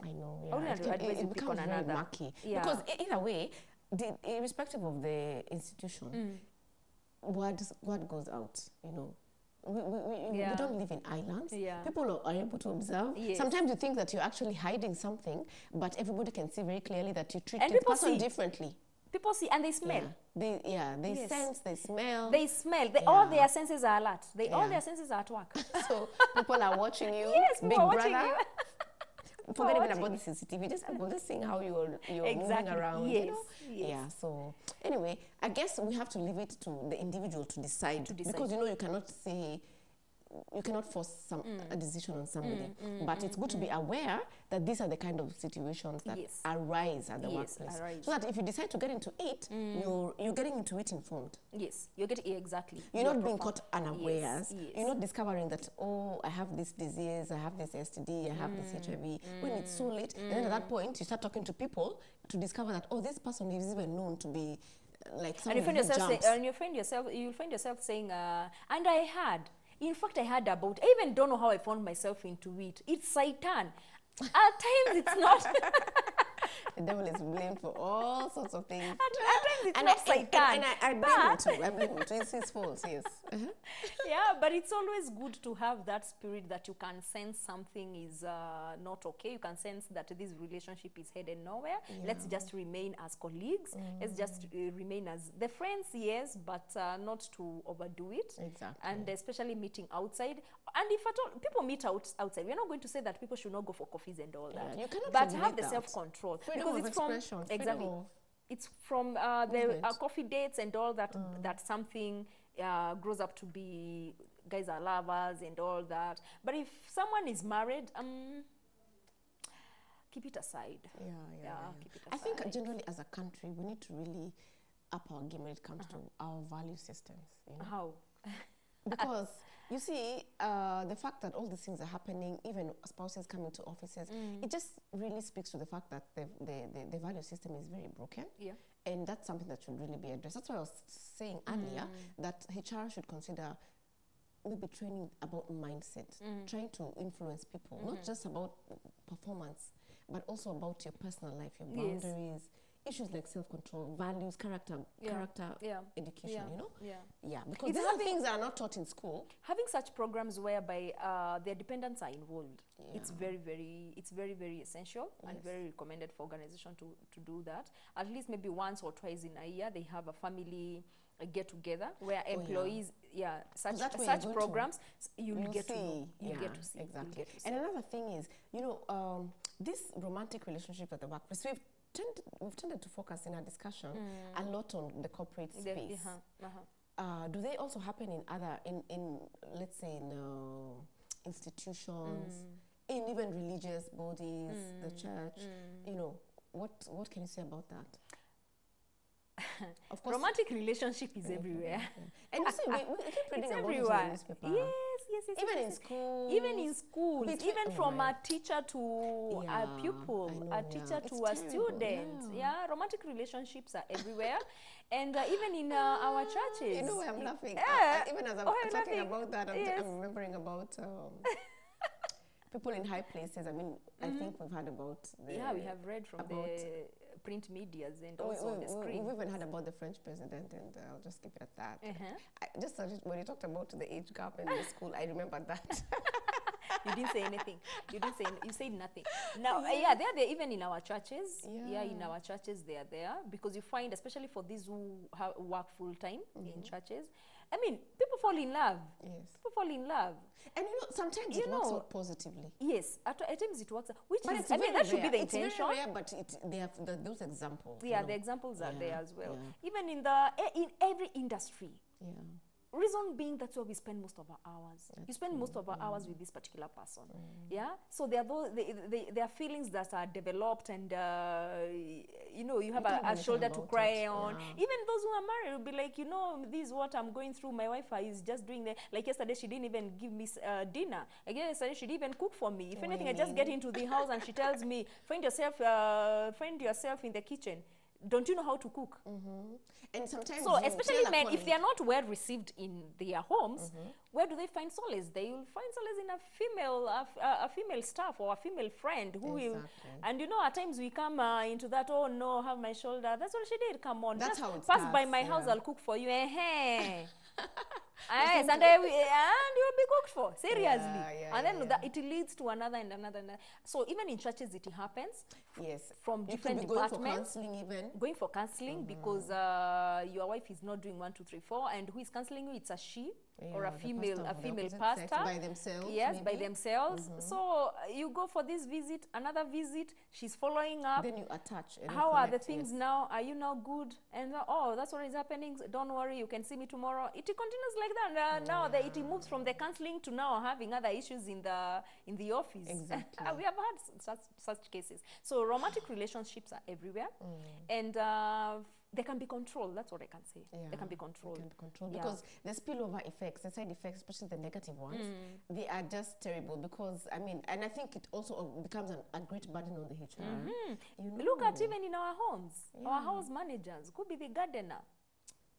[SPEAKER 1] I know.
[SPEAKER 2] I wouldn't
[SPEAKER 1] Yeah. It, can-
[SPEAKER 2] advise
[SPEAKER 1] it,
[SPEAKER 2] you
[SPEAKER 1] it
[SPEAKER 2] pick on
[SPEAKER 1] very
[SPEAKER 2] another.
[SPEAKER 1] murky.
[SPEAKER 2] Yeah.
[SPEAKER 1] Because e- either way, the, irrespective of the institution,
[SPEAKER 2] Mm.
[SPEAKER 1] what, what goes out, you know, we, we,
[SPEAKER 2] Yeah.
[SPEAKER 1] we don't live in islands.
[SPEAKER 2] Yeah.
[SPEAKER 1] People are, able to observe.
[SPEAKER 2] Yes.
[SPEAKER 1] Sometimes you think that you're actually hiding something, but everybody can see very clearly that you treat
[SPEAKER 2] And
[SPEAKER 1] the person
[SPEAKER 2] see.
[SPEAKER 1] differently.
[SPEAKER 2] People see and they smell.
[SPEAKER 1] Yeah. They, yeah, they
[SPEAKER 2] Yes.
[SPEAKER 1] sense, they smell.
[SPEAKER 2] They smell. They, All their senses are alert. They all their senses are at work.
[SPEAKER 1] so people are watching you.
[SPEAKER 2] yes, people
[SPEAKER 1] Big
[SPEAKER 2] are watching
[SPEAKER 1] brother.
[SPEAKER 2] you.
[SPEAKER 1] Forget even about the sensitivity, Just people just seeing how you're you're
[SPEAKER 2] Exactly.
[SPEAKER 1] moving around.
[SPEAKER 2] Yes,
[SPEAKER 1] You know?
[SPEAKER 2] yes.
[SPEAKER 1] Yeah. So anyway, I guess we have to leave it to the individual to decide,
[SPEAKER 2] To decide.
[SPEAKER 1] because you know you cannot say you cannot force some
[SPEAKER 2] Mm.
[SPEAKER 1] a decision on somebody. but it's good to be aware that these are the kind of situations that
[SPEAKER 2] Yes.
[SPEAKER 1] arise at the
[SPEAKER 2] Yes,
[SPEAKER 1] workplace.
[SPEAKER 2] arise. Mm.
[SPEAKER 1] So that if you decide to get into it, you're you're getting into it informed.
[SPEAKER 2] yes, you're getting exactly.
[SPEAKER 1] You're not being caught unawares.
[SPEAKER 2] Yes.
[SPEAKER 1] You're not discovering that, oh, I have this disease, I have this STD, I have
[SPEAKER 2] Mm,
[SPEAKER 1] this HIV. When it's so late, and then at that point, you start talking to people to discover that, oh, this person is even known to be like
[SPEAKER 2] and you find yourself say, and you find yourself you'll find yourself saying uh, and i had in fact i had about i even don't know how i found myself into it. It's satan at times it's not
[SPEAKER 1] the devil is blamed for all sorts of things.
[SPEAKER 2] at, at times it's
[SPEAKER 1] and
[SPEAKER 2] not
[SPEAKER 1] I, and,
[SPEAKER 2] satan
[SPEAKER 1] and, I, I blame him too. I blame him too. It's his fault, yes. Uh-huh.
[SPEAKER 2] yeah but it's always good to have that spirit that you can sense something is uh, not okay you can sense that this relationship is headed nowhere let's just remain as colleagues let's just uh, remain as the friends yes but uh, not to overdo it
[SPEAKER 1] Exactly.
[SPEAKER 2] and especially meeting outside and if at all people meet out outside we're not going to say that people should not go for coffees and all that
[SPEAKER 1] Yeah, you cannot
[SPEAKER 2] but have the
[SPEAKER 1] that.
[SPEAKER 2] self-control
[SPEAKER 1] Freedom
[SPEAKER 2] because it's from
[SPEAKER 1] freedom
[SPEAKER 2] exactly it's from uh, the uh, coffee dates and all that that something uh, grows up to be guys are lovers and all that but if someone is married um keep it aside
[SPEAKER 1] Yeah, yeah,
[SPEAKER 2] Yeah,
[SPEAKER 1] yeah.
[SPEAKER 2] keep it
[SPEAKER 1] I think generally as a country, we need to really up our game when it comes
[SPEAKER 2] Uh-huh.
[SPEAKER 1] to our value systems. You know?
[SPEAKER 2] how
[SPEAKER 1] because you see uh, the fact that all these things are happening even spouses coming to offices
[SPEAKER 2] Mm.
[SPEAKER 1] it just really speaks to the fact that the, the, the, the value system is very broken
[SPEAKER 2] Yeah.
[SPEAKER 1] and that's something that should really be addressed that's why i was saying earlier
[SPEAKER 2] Mm.
[SPEAKER 1] that hr should consider maybe training about mindset
[SPEAKER 2] Mm.
[SPEAKER 1] trying to influence people
[SPEAKER 2] Mm-hmm.
[SPEAKER 1] not just about performance but also about your personal life your
[SPEAKER 2] Yes.
[SPEAKER 1] Issues like self-control values character
[SPEAKER 2] Yeah.
[SPEAKER 1] character
[SPEAKER 2] Yeah.
[SPEAKER 1] education
[SPEAKER 2] Yeah.
[SPEAKER 1] you know
[SPEAKER 2] Yeah.
[SPEAKER 1] yeah because
[SPEAKER 2] It's
[SPEAKER 1] these are things that are not taught in school
[SPEAKER 2] having such programs whereby uh, their dependents are involved it's very very it's very very essential and very recommended for organization to, to do that at least maybe once or twice in a year they have a family get together where
[SPEAKER 1] Oh, yeah.
[SPEAKER 2] employees yeah, such such
[SPEAKER 1] you're to-
[SPEAKER 2] programs you'll,
[SPEAKER 1] You'll
[SPEAKER 2] get to know
[SPEAKER 1] see.
[SPEAKER 2] you'll
[SPEAKER 1] yeah,
[SPEAKER 2] get to see
[SPEAKER 1] exactly.
[SPEAKER 2] get to see.
[SPEAKER 1] And another thing is, you know, um, this romantic relationship at the workplace, we've tended, we've tended to focus in our discussion a lot on the corporate
[SPEAKER 2] Mm. The-
[SPEAKER 1] space.
[SPEAKER 2] uh-huh, uh-huh.
[SPEAKER 1] Uh, do they also happen in other, in, in let's say, in uh, institutions,
[SPEAKER 2] Mm.
[SPEAKER 1] in even religious bodies, the church? You know, what what can you say about that? Of
[SPEAKER 2] romantic relationship is everywhere
[SPEAKER 1] And you see, we, we keep reading
[SPEAKER 2] it's
[SPEAKER 1] about it in the newspaper.
[SPEAKER 2] yes yes yes
[SPEAKER 1] Even
[SPEAKER 2] yes,
[SPEAKER 1] in
[SPEAKER 2] yes.
[SPEAKER 1] schools.
[SPEAKER 2] even in schools
[SPEAKER 1] Between-
[SPEAKER 2] even
[SPEAKER 1] oh
[SPEAKER 2] from a teacher to
[SPEAKER 1] Yeah,
[SPEAKER 2] a pupil
[SPEAKER 1] know,
[SPEAKER 2] a
[SPEAKER 1] yeah.
[SPEAKER 2] teacher
[SPEAKER 1] It's
[SPEAKER 2] to a
[SPEAKER 1] terrible,
[SPEAKER 2] student
[SPEAKER 1] yeah.
[SPEAKER 2] yeah. romantic relationships are everywhere and uh, even in uh, our churches
[SPEAKER 1] You know I'm laughing?
[SPEAKER 2] Yeah.
[SPEAKER 1] I- I- even as I'm
[SPEAKER 2] Oh,
[SPEAKER 1] talking
[SPEAKER 2] laughing.
[SPEAKER 1] about that, I'm,
[SPEAKER 2] Yes.
[SPEAKER 1] I'm remembering about um, people in high places. I mean, I think we've heard about. The,
[SPEAKER 2] Mm-hmm. yeah we have read from
[SPEAKER 1] about-
[SPEAKER 2] the print medias and
[SPEAKER 1] We,
[SPEAKER 2] also on the screen
[SPEAKER 1] we've even heard about the French president, and uh, I'll just keep it at that.
[SPEAKER 2] Uh-huh.
[SPEAKER 1] I just when you talked about the age gap in the school, I remember that.
[SPEAKER 2] you didn't say anything. You didn't say. You said nothing. Now, uh, yeah, they're there even in our churches. Yeah. in our churches they are there because you find, especially for these who work full time
[SPEAKER 1] Mm-hmm.
[SPEAKER 2] in churches. I mean, people fall in love.
[SPEAKER 1] yes,
[SPEAKER 2] People fall in love.
[SPEAKER 1] and you know sometimes
[SPEAKER 2] You
[SPEAKER 1] it works
[SPEAKER 2] know-
[SPEAKER 1] out positively.
[SPEAKER 2] Yes, at, at times it works. out, Which
[SPEAKER 1] But
[SPEAKER 2] is, I mean,
[SPEAKER 1] very
[SPEAKER 2] that should be the
[SPEAKER 1] It's very
[SPEAKER 2] intention.
[SPEAKER 1] rare, but it, they have the, those examples. you
[SPEAKER 2] Yeah,
[SPEAKER 1] know.
[SPEAKER 2] the examples are
[SPEAKER 1] Yeah,
[SPEAKER 2] there as well.
[SPEAKER 1] yeah.
[SPEAKER 2] Even in the eh, in every industry.
[SPEAKER 1] Yeah.
[SPEAKER 2] Reason being that's where we spend most of our hours. You spend most of our hours with this particular person. Yeah? So there are those they, they, there are feelings that are developed and uh, you know you have a, a shoulder to cry
[SPEAKER 1] it,
[SPEAKER 2] on.
[SPEAKER 1] Yeah.
[SPEAKER 2] even those who are married will be like you know this is what i'm going through. My wife is just doing the like yesterday she didn't even give me uh, dinner. Again yesterday she didn't even cook for me. If anything i just get into the house and she tells me find yourself uh, find yourself in the kitchen don't you know how to cook
[SPEAKER 1] And sometimes
[SPEAKER 2] so especially men, if they are not well received in their homes,
[SPEAKER 1] Mm-hmm.
[SPEAKER 2] where do they find solace? They will find solace in a female, a, a- female staff or a female friend who will. And you know, at times we come uh, into that. Oh no, have my shoulder. That's all she did. Come on,
[SPEAKER 1] That's
[SPEAKER 2] just
[SPEAKER 1] how it
[SPEAKER 2] pass by
[SPEAKER 1] starts,
[SPEAKER 2] my house. I'll cook for you. Eh, yes, and, I, and you'll be cooked for seriously,
[SPEAKER 1] Yeah, yeah,
[SPEAKER 2] and then
[SPEAKER 1] yeah,
[SPEAKER 2] that it leads to another and another. And another. So even in churches, it happens
[SPEAKER 1] Yes.
[SPEAKER 2] from
[SPEAKER 1] You
[SPEAKER 2] different
[SPEAKER 1] be going for
[SPEAKER 2] departments.
[SPEAKER 1] counseling even.
[SPEAKER 2] going for counseling because uh, your wife is not doing one, two, three, four, and who is counseling you? It's a she or a female,
[SPEAKER 1] pastor
[SPEAKER 2] a female pastor
[SPEAKER 1] by themselves,
[SPEAKER 2] Yes, by
[SPEAKER 1] maybe.
[SPEAKER 2] themselves. So uh, you go for this visit, another visit. She's following up.
[SPEAKER 1] Then you attach. and
[SPEAKER 2] How are the things
[SPEAKER 1] yes.
[SPEAKER 2] now? Are you now good? And uh, oh, that's what is happening. Don't worry, you can see me tomorrow. It continues like that. Uh, Now the, it moves from the counseling to now having other issues in the in the office.
[SPEAKER 1] Exactly.
[SPEAKER 2] we have had such such cases. So romantic relationships are everywhere,
[SPEAKER 1] Mm.
[SPEAKER 2] and uh, they can be controlled. That's what I can say.
[SPEAKER 1] Yeah,
[SPEAKER 2] They can be controlled.
[SPEAKER 1] Can be controlled
[SPEAKER 2] Yeah.
[SPEAKER 1] because the spillover effects, the side effects, especially the negative ones,
[SPEAKER 2] Mm.
[SPEAKER 1] they are just terrible. Because I mean, and I think it also becomes an, a great burden on the HR. You know,
[SPEAKER 2] Look at even in our homes, our house managers could be the gardener.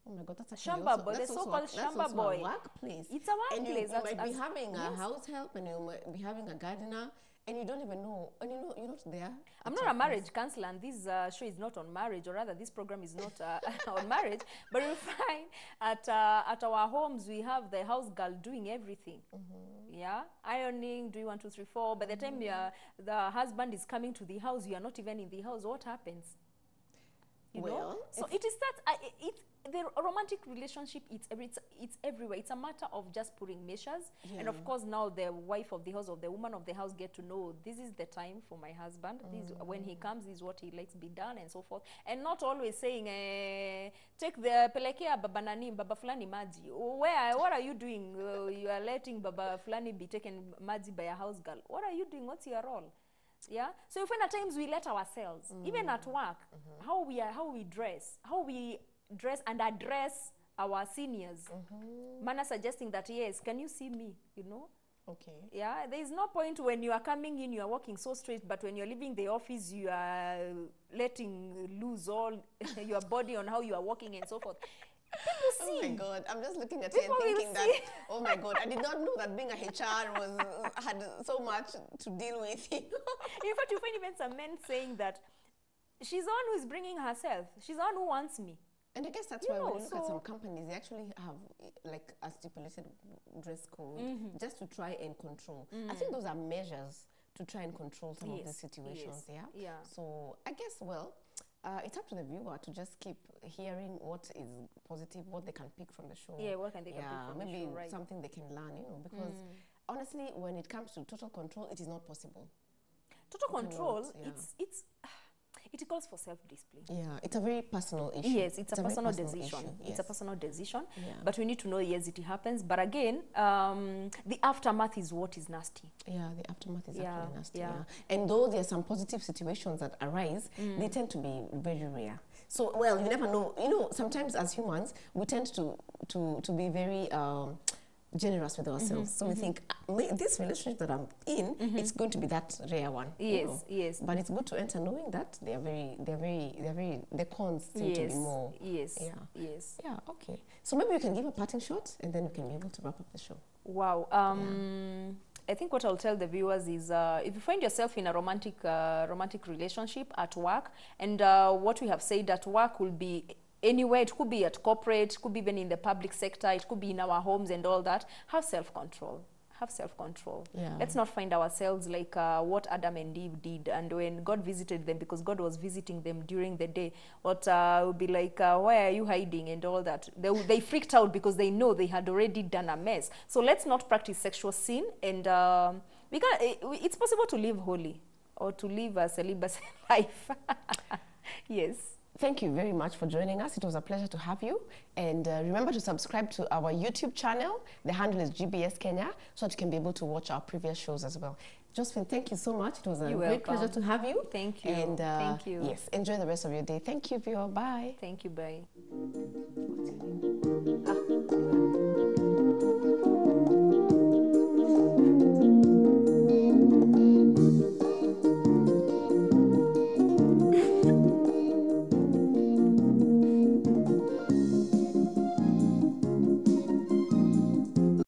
[SPEAKER 1] Oh my God, that's actually
[SPEAKER 2] Shamba
[SPEAKER 1] also,
[SPEAKER 2] boy, the
[SPEAKER 1] that's
[SPEAKER 2] so-called shamba boy.
[SPEAKER 1] a workplace.
[SPEAKER 2] It's a
[SPEAKER 1] And you,
[SPEAKER 2] workplace,
[SPEAKER 1] you might be having a
[SPEAKER 2] yes.
[SPEAKER 1] house help, and you might be having a gardener, and you don't even know, and you know you're not there.
[SPEAKER 2] I'm not a marriage counselor, and this uh, show is not on marriage, or rather, this program is not uh, on marriage. But we find at uh, at our homes we have the house girl doing everything.
[SPEAKER 1] Mm-hmm.
[SPEAKER 2] Yeah, ironing, doing one, two, three, four. By the time you the husband is coming to the house, you are not even in the house. What happens? You know. So it is that uh, it. The romantic relationship, it's, every, it's, it's everywhere. It's a matter of just putting measures. And of course, now the wife of the house or the woman of the house get to know this is the time for my husband. This when he comes, this is what he likes be done, and so forth. And not always saying, eh, take the pelekea baba nani baba fulani maji. Where what are you doing? Uh, you are letting baba fulani be taken maji by a house girl. What are you doing? What's your role? Yeah. So you find at times we let ourselves, even at work, how we are, how we dress, how we dress and address our seniors. Mm-hmm. Manner suggesting that yes, can you see me? You know.
[SPEAKER 1] Okay.
[SPEAKER 2] Yeah, there is no point when you are coming in, you are walking so straight, but when you're leaving the office, you are letting loose all your body on how you are walking and so forth. People see.
[SPEAKER 1] Oh my. God, I'm just looking at you and
[SPEAKER 2] People
[SPEAKER 1] thinking that, oh my God, I did not know that being a HR was had so much to deal with. You know?
[SPEAKER 2] In fact, you find even some men saying that she's the one who is bringing herself. She's the one who wants me.
[SPEAKER 1] And I guess that's
[SPEAKER 2] You
[SPEAKER 1] why
[SPEAKER 2] know,
[SPEAKER 1] when you look at some companies, they actually have like a stipulated dress code
[SPEAKER 2] Mm-hmm.
[SPEAKER 1] just to try and control. I think those are measures to try and control some of the situations.
[SPEAKER 2] yes,
[SPEAKER 1] Yeah.
[SPEAKER 2] yeah.
[SPEAKER 1] So I guess well. Uh, it's up to the viewer to just keep hearing what is positive, what they can pick from the show.
[SPEAKER 2] Yeah, what can they can pick
[SPEAKER 1] yeah,
[SPEAKER 2] from the
[SPEAKER 1] maybe
[SPEAKER 2] show, right. Mm.
[SPEAKER 1] something they can learn, you know, because honestly, when it comes to total control, it is not possible.
[SPEAKER 2] Total control,
[SPEAKER 1] yeah.
[SPEAKER 2] it's it's it calls for self-discipline.
[SPEAKER 1] Yeah, it's a very personal issue.
[SPEAKER 2] Yes, it's, a,
[SPEAKER 1] very
[SPEAKER 2] personal
[SPEAKER 1] personal
[SPEAKER 2] decision.
[SPEAKER 1] issue,
[SPEAKER 2] It's a personal decision.
[SPEAKER 1] Yeah.
[SPEAKER 2] But we need to know, yes, it happens. But again, um, the aftermath is what is nasty.
[SPEAKER 1] Yeah, the aftermath is
[SPEAKER 2] Yeah,
[SPEAKER 1] actually nasty.
[SPEAKER 2] yeah.
[SPEAKER 1] Yeah. And though there are some positive situations that arise, they tend to be very rare. So, well, you never know. You know, sometimes as humans, we tend to to to be very. Um, generous with ourselves so we think "Ah, this relationship that i'm in it's going to be that rare one you
[SPEAKER 2] Yes,
[SPEAKER 1] know.
[SPEAKER 2] yes.
[SPEAKER 1] but it's good to enter knowing that they're very they're very they're very the cons seem to be more
[SPEAKER 2] yes,
[SPEAKER 1] yeah
[SPEAKER 2] yes.
[SPEAKER 1] yeah okay so maybe you can give a parting shot and then we can be able to wrap up the show
[SPEAKER 2] Wow. Um, I think what I'll tell the viewers is uh, if you find yourself in a romantic uh, romantic relationship at work, and uh, what we have said at work will be anywhere. It could be at corporate, it could be even in the public sector, it could be in our homes and all that. Have self control. Have self control.
[SPEAKER 1] Yeah.
[SPEAKER 2] Let's not find ourselves like uh, what Adam and Eve did, and when God visited them, because God was visiting them during the day, what uh, would be like, uh, why are you hiding and all that? They, they freaked out because they know they had already done a mess. So let's not practice sexual sin, and um, we can, it's possible to live holy or to live a celibacy life. yes.
[SPEAKER 1] Thank you very much for joining us. It was a pleasure to have you. And uh, remember to subscribe to our YouTube channel. The handle is GBS Kenya, so that you can be able to watch our previous shows as well. Josephine, thank you so much. It was a
[SPEAKER 2] You're
[SPEAKER 1] great
[SPEAKER 2] welcome.
[SPEAKER 1] pleasure to have you.
[SPEAKER 2] Thank you.
[SPEAKER 1] And uh,
[SPEAKER 2] Thank you.
[SPEAKER 1] Yes, enjoy the rest of your day. Thank you, viewer. Bye.
[SPEAKER 2] Thank you. Bye.